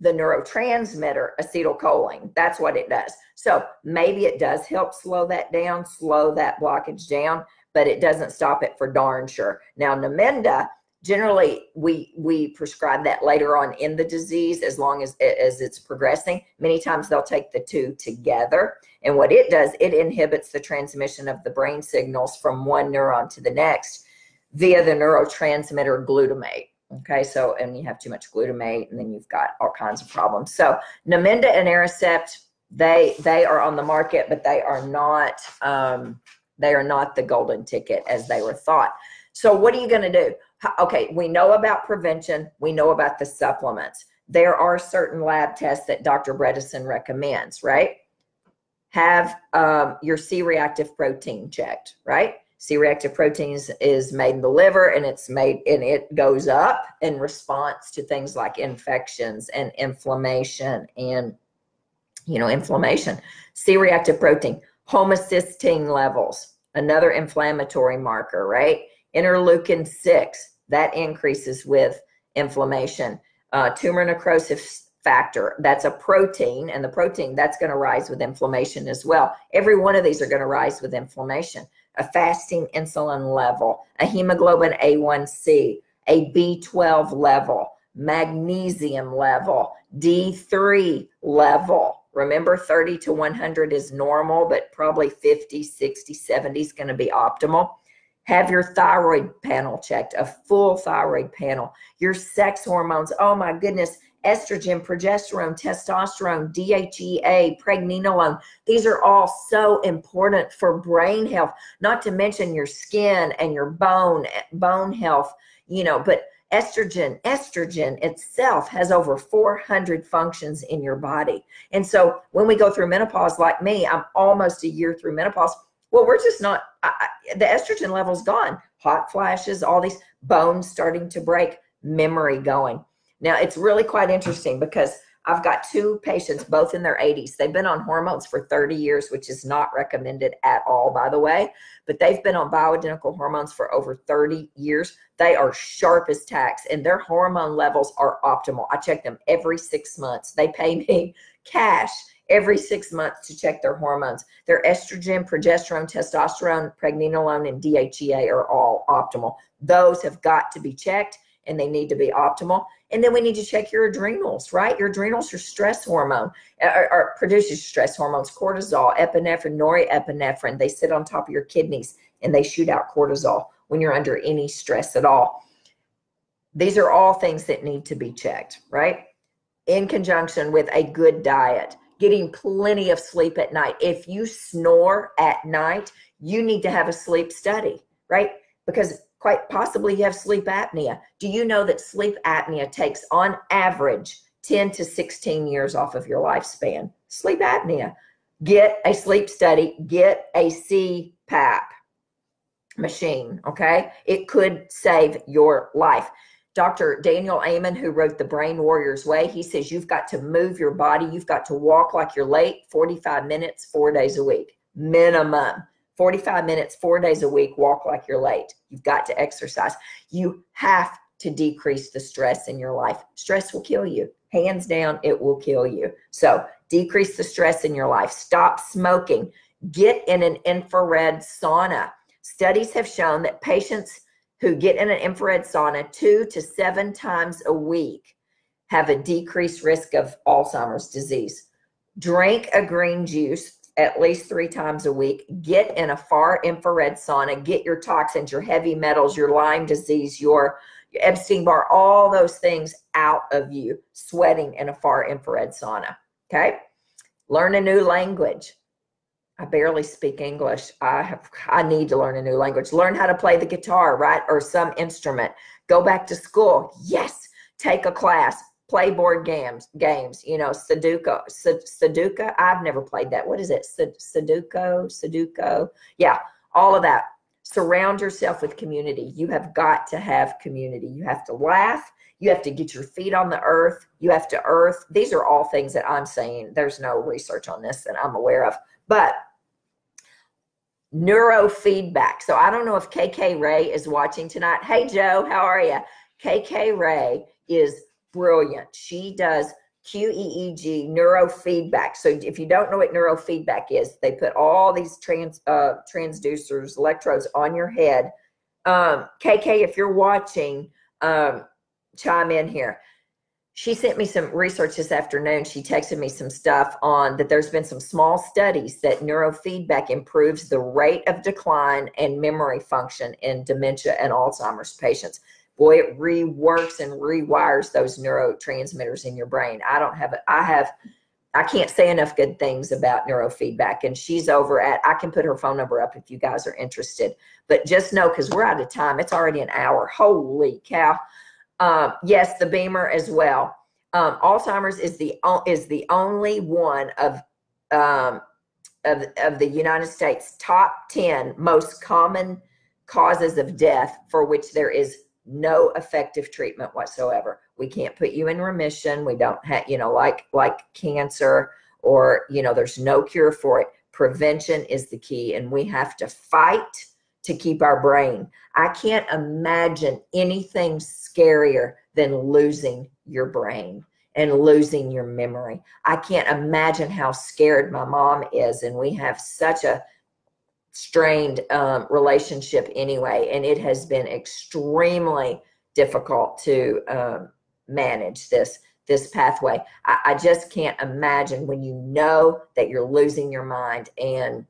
the neurotransmitter acetylcholine. That's what it does. So maybe it does help slow that down, slow that blockage down, but it doesn't stop it for darn sure. Now, Namenda generally we we prescribe that later on in the disease as long as as it's progressing. Many times they'll take the two together. And what it does it inhibits the transmission of the brain signals from one neuron to the next via the neurotransmitter glutamate. Okay so and you have too much glutamate and then you've got all kinds of problems. So namenda and aricept they they are on the market but they are not um, they are not the golden ticket as they were thought so what are you going to do okay, we know about prevention, we know about the supplements. There are certain lab tests that Dr. Bredesen recommends, right? Have um, your C reactive protein checked, right? C reactive proteins is made in the liver and it's made and it goes up in response to things like infections and inflammation and you know inflammation. C reactive protein, homocysteine levels, another inflammatory marker, right? Interleukin 6, that increases with inflammation. Uh, tumor necrosis factor, that's a protein, and the protein that's going to rise with inflammation as well. Every one of these are going to rise with inflammation. A fasting insulin level, a hemoglobin A1C, a B12 level, magnesium level, D3 level. Remember, 30 to 100 is normal, but probably 50, 60, 70 is going to be optimal have your thyroid panel checked, a full thyroid panel, your sex hormones. Oh my goodness, estrogen, progesterone, testosterone, DHEA, pregnenolone. These are all so important for brain health, not to mention your skin and your bone, bone health, you know, but estrogen, estrogen itself has over 400 functions in your body. And so when we go through menopause like me, I'm almost a year through menopause well, we're just not, I, the estrogen level's gone. Hot flashes, all these bones starting to break, memory going. Now, it's really quite interesting because I've got two patients, both in their 80s. They've been on hormones for 30 years, which is not recommended at all, by the way. But they've been on bioidentical hormones for over 30 years. They are sharp as tacks, and their hormone levels are optimal. I check them every six months. They pay <laughs> me cash every six months to check their hormones. Their estrogen, progesterone, testosterone, pregnenolone, and DHEA are all optimal. Those have got to be checked and they need to be optimal. And then we need to check your adrenals, right? Your adrenals are stress hormone, uh, or, or produces stress hormones, cortisol, epinephrine, norepinephrine. They sit on top of your kidneys and they shoot out cortisol when you're under any stress at all. These are all things that need to be checked, right? In conjunction with a good diet getting plenty of sleep at night. If you snore at night, you need to have a sleep study, right? Because quite possibly you have sleep apnea. Do you know that sleep apnea takes on average 10 to 16 years off of your lifespan? Sleep apnea. Get a sleep study, get a CPAP machine, okay? It could save your life. Dr. Daniel Amen, who wrote The Brain Warrior's Way, he says you've got to move your body. You've got to walk like you're late 45 minutes, four days a week, minimum. 45 minutes, four days a week, walk like you're late. You've got to exercise. You have to decrease the stress in your life. Stress will kill you. Hands down, it will kill you. So decrease the stress in your life. Stop smoking. Get in an infrared sauna. Studies have shown that patients who get in an infrared sauna two to seven times a week have a decreased risk of Alzheimer's disease. Drink a green juice at least three times a week. Get in a far infrared sauna. Get your toxins, your heavy metals, your Lyme disease, your, Epstein Barr, all those things out of you, sweating in a far infrared sauna. Okay. Learn a new language. I barely speak English. I have I need to learn a new language. Learn how to play the guitar, right? Or some instrument. Go back to school. Yes. Take a class. Play board games. Games. You know, Sudoku. Sudoku. I've never played that. What is it? Sudoku. Sudoku. Yeah. All of that. Surround yourself with community. You have got to have community. You have to laugh. You have to get your feet on the earth. You have to earth. These are all things that I'm saying. There's no research on this that I'm aware of but neurofeedback. So I don't know if KK Ray is watching tonight. Hey, Joe, how are you? KK Ray is brilliant. She does QEEG neurofeedback. So if you don't know what neurofeedback is, they put all these trans uh, transducers, electrodes on your head. Um, KK, if you're watching, um, chime in here. She sent me some research this afternoon. She texted me some stuff on that there's been some small studies that neurofeedback improves the rate of decline and memory function in dementia and Alzheimer's patients. Boy, it reworks and rewires those neurotransmitters in your brain. I don't have. I have I can't say enough good things about neurofeedback. And she's over at, I can put her phone number up if you guys are interested. But just know, because we're out of time, it's already an hour. Holy cow. Um, yes, the BEMER as well. Um, Alzheimer's is the is the only one of um, of, of the United States top 10 most common causes of death for which there is no effective treatment whatsoever. We can't put you in remission. We don't have, you know, like like cancer or, you know, there's no cure for it. Prevention is the key and we have to fight to keep our brain. I can't imagine anything scarier than losing your brain and losing your memory. I can't imagine how scared my mom is and we have such a strained um, relationship anyway, and it has been extremely difficult to um, manage this this pathway. I, I just can't imagine when you know that you're losing your mind and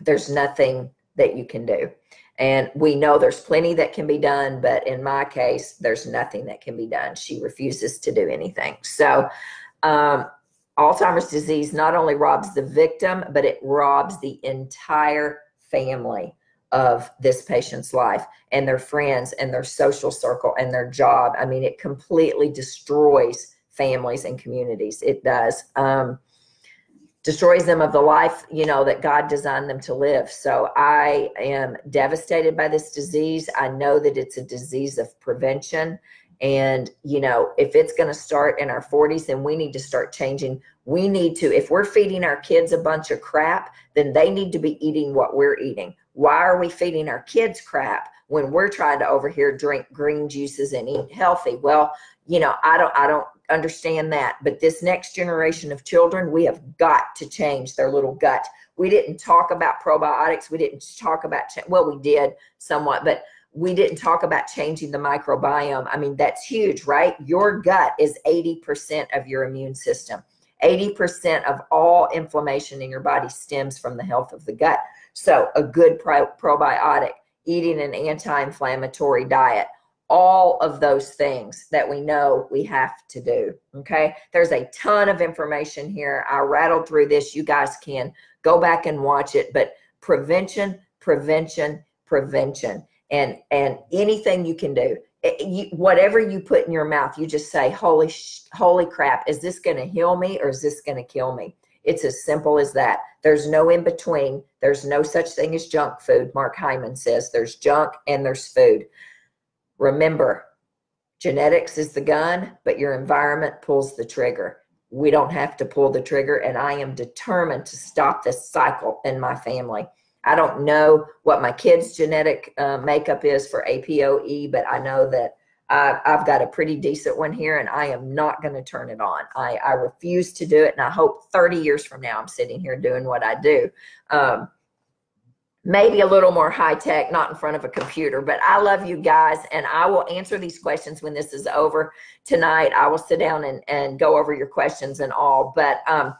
there's nothing that you can do. And we know there's plenty that can be done, but in my case, there's nothing that can be done. She refuses to do anything. So, um, Alzheimer's disease not only robs the victim, but it robs the entire family of this patient's life and their friends and their social circle and their job. I mean, it completely destroys families and communities. It does. Um, destroys them of the life, you know, that God designed them to live. So I am devastated by this disease. I know that it's a disease of prevention and, you know, if it's going to start in our 40s, then we need to start changing. We need to, if we're feeding our kids a bunch of crap, then they need to be eating what we're eating. Why are we feeding our kids crap when we're trying to over here drink green juices and eat healthy? Well, you know, I don't, I don't understand that. But this next generation of children, we have got to change their little gut. We didn't talk about probiotics. We didn't talk about, well, we did somewhat, but we didn't talk about changing the microbiome. I mean, that's huge, right? Your gut is 80% of your immune system. 80% of all inflammation in your body stems from the health of the gut. So, a good pro- probiotic, eating an anti inflammatory diet, all of those things that we know we have to do. Okay. There's a ton of information here. I rattled through this. You guys can go back and watch it, but prevention, prevention, prevention and and anything you can do eh, you, whatever you put in your mouth you just say holy holy crap is this going to heal me or is this going to kill me? It's as simple as that. There's no in between. There's no such thing as junk food mark hyman says. There's junk and there's food. Remember genetics is the gun but your environment pulls the trigger. We don't have to pull the trigger and i am determined to stop this cycle in my family I don't know what my kids' genetic uh, makeup is for APOE, but I know that I, I've got a pretty decent one here and I am not going to turn it on. I, I refuse to do it. And I hope 30 years from now, I'm sitting here doing what I do. Um, maybe a little more high tech, not in front of a computer. But I love you guys, and I will answer these questions when this is over tonight. I will sit down and, and go over your questions and all. But um,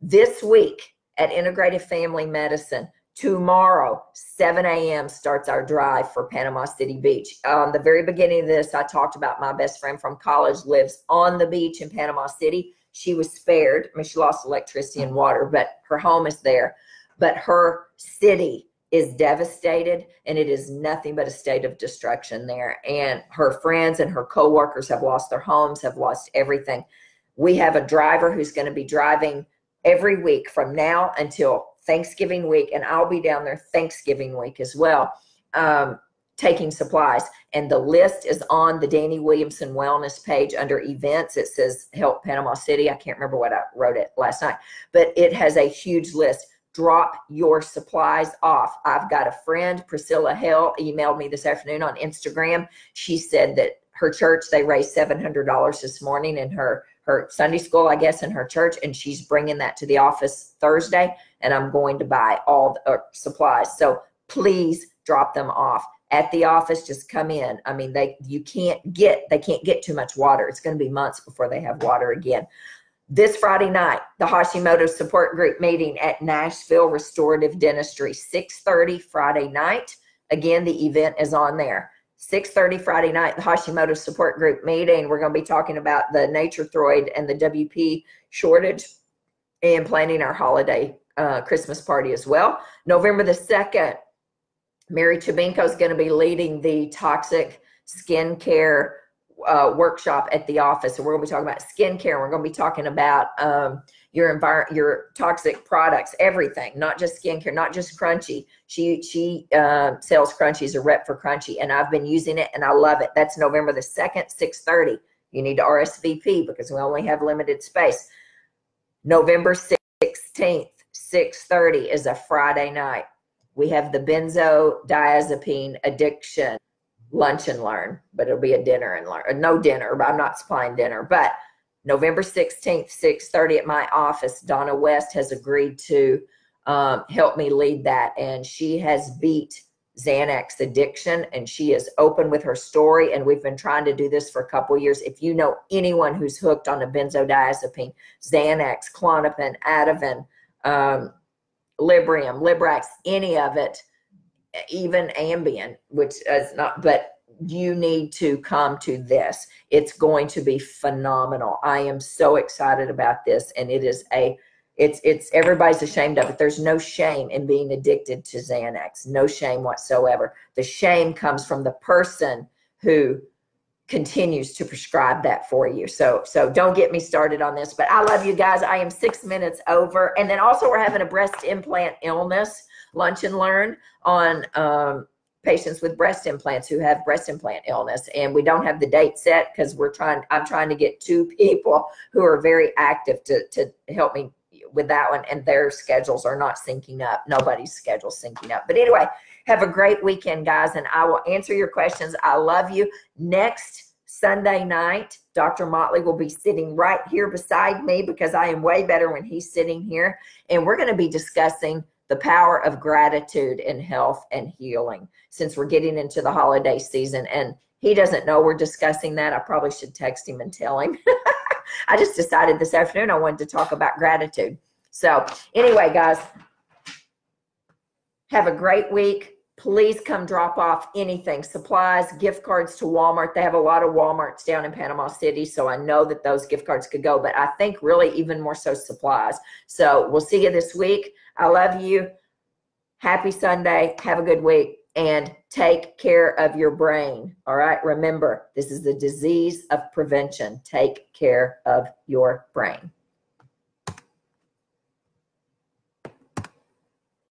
this week at Integrative Family Medicine, Tomorrow, 7 a.m. starts our drive for Panama City Beach. Um, the very beginning of this, I talked about my best friend from college lives on the beach in Panama City. She was spared. I mean, she lost electricity and water, but her home is there. But her city is devastated and it is nothing but a state of destruction there. And her friends and her coworkers have lost their homes, have lost everything. We have a driver who's going to be driving every week from now until Thanksgiving week, and I'll be down there Thanksgiving week as well, um, taking supplies. And the list is on the Dani Williamson Wellness page under events. It says Help Panama City. I can't remember what I wrote it last night, but it has a huge list. Drop your supplies off. I've got a friend, Priscilla Hell, emailed me this afternoon on Instagram. She said that her church, they raised $700 this morning in her her Sunday school, I guess, in her church, and she's bringing that to the office Thursday. And I'm going to buy all the uh, supplies. So please drop them off. at the office. Just come in. I mean, they you can't get they can't get too much water. It's going to be months before they have water again. This Friday night, the Hashimoto support group meeting at Nashville Restorative Dentistry, 6:30 Friday night. Again, the event is on there. 6.30 Friday night, the Hashimoto support group meeting. We're going to be talking about the Nature-Throid and the WP shortage and planning our holiday uh, Christmas party as well. November the 2nd, Mary Chabinko is going to be leading the toxic skincare uh, workshop at the office. And we're going to be talking about skincare. We're going to be talking about um, your environment, your toxic products, everything, not just skincare, not just Crunchi. She she uh, sells Crunchi as a rep for Crunchi, and I've been using it and I love it. That's November the second, six thirty. You need to RSVP because we only have limited space. November sixteenth, six thirty is a Friday night. We have the benzodiazepine addiction lunch and learn, but it'll be a dinner and learn. No dinner, but I'm not supplying dinner, but November 16th, 6:30 at my office. Donna West has agreed to um, help me lead that, and she has beat Xanax addiction, and she is open with her story. And we've been trying to do this for a couple years. If you know anyone who's hooked on a benzodiazepine, Xanax, Klonopin, Ativan, um, Librium, Librax, any of it, even Ambien, which is not, but you need to come to this. It's going to be phenomenal. I am so excited about this, and it is a it's it's everybody's ashamed of it. There's no shame in being addicted to Xanax. No shame whatsoever. The shame comes from the person who continues to prescribe that for you. So so don't get me started on this, but I love you guys. I am 6 minutes over. And then also we're having a breast implant illness lunch and learn on um, patients with breast implants who have breast implant illness and we don't have the date set because we're trying i'm trying to get two <laughs> people who are very active to to help me with that one and their schedules are not syncing up. Nobody's schedule syncing up. But anyway have a great weekend guys and i will answer your questions. I love you. Next sunday night dr motley will be sitting right here beside me because i am way better when he's sitting here and we're going to be discussing the power of gratitude in health and healing since we're getting into the holiday season. And he doesn't know we're discussing that. I probably should text him and tell him. <laughs> I just decided this afternoon I wanted to talk about gratitude. So, anyway, guys, have a great week. Please come drop off anything supplies, gift cards to Walmart. They have a lot of Walmarts down in Panama City. So I know that those gift cards could go, but I think really even more so supplies. So we'll see you this week. I love you. Happy Sunday. Have a good week and take care of your brain. All right. Remember, this is the disease of prevention. Take care of your brain.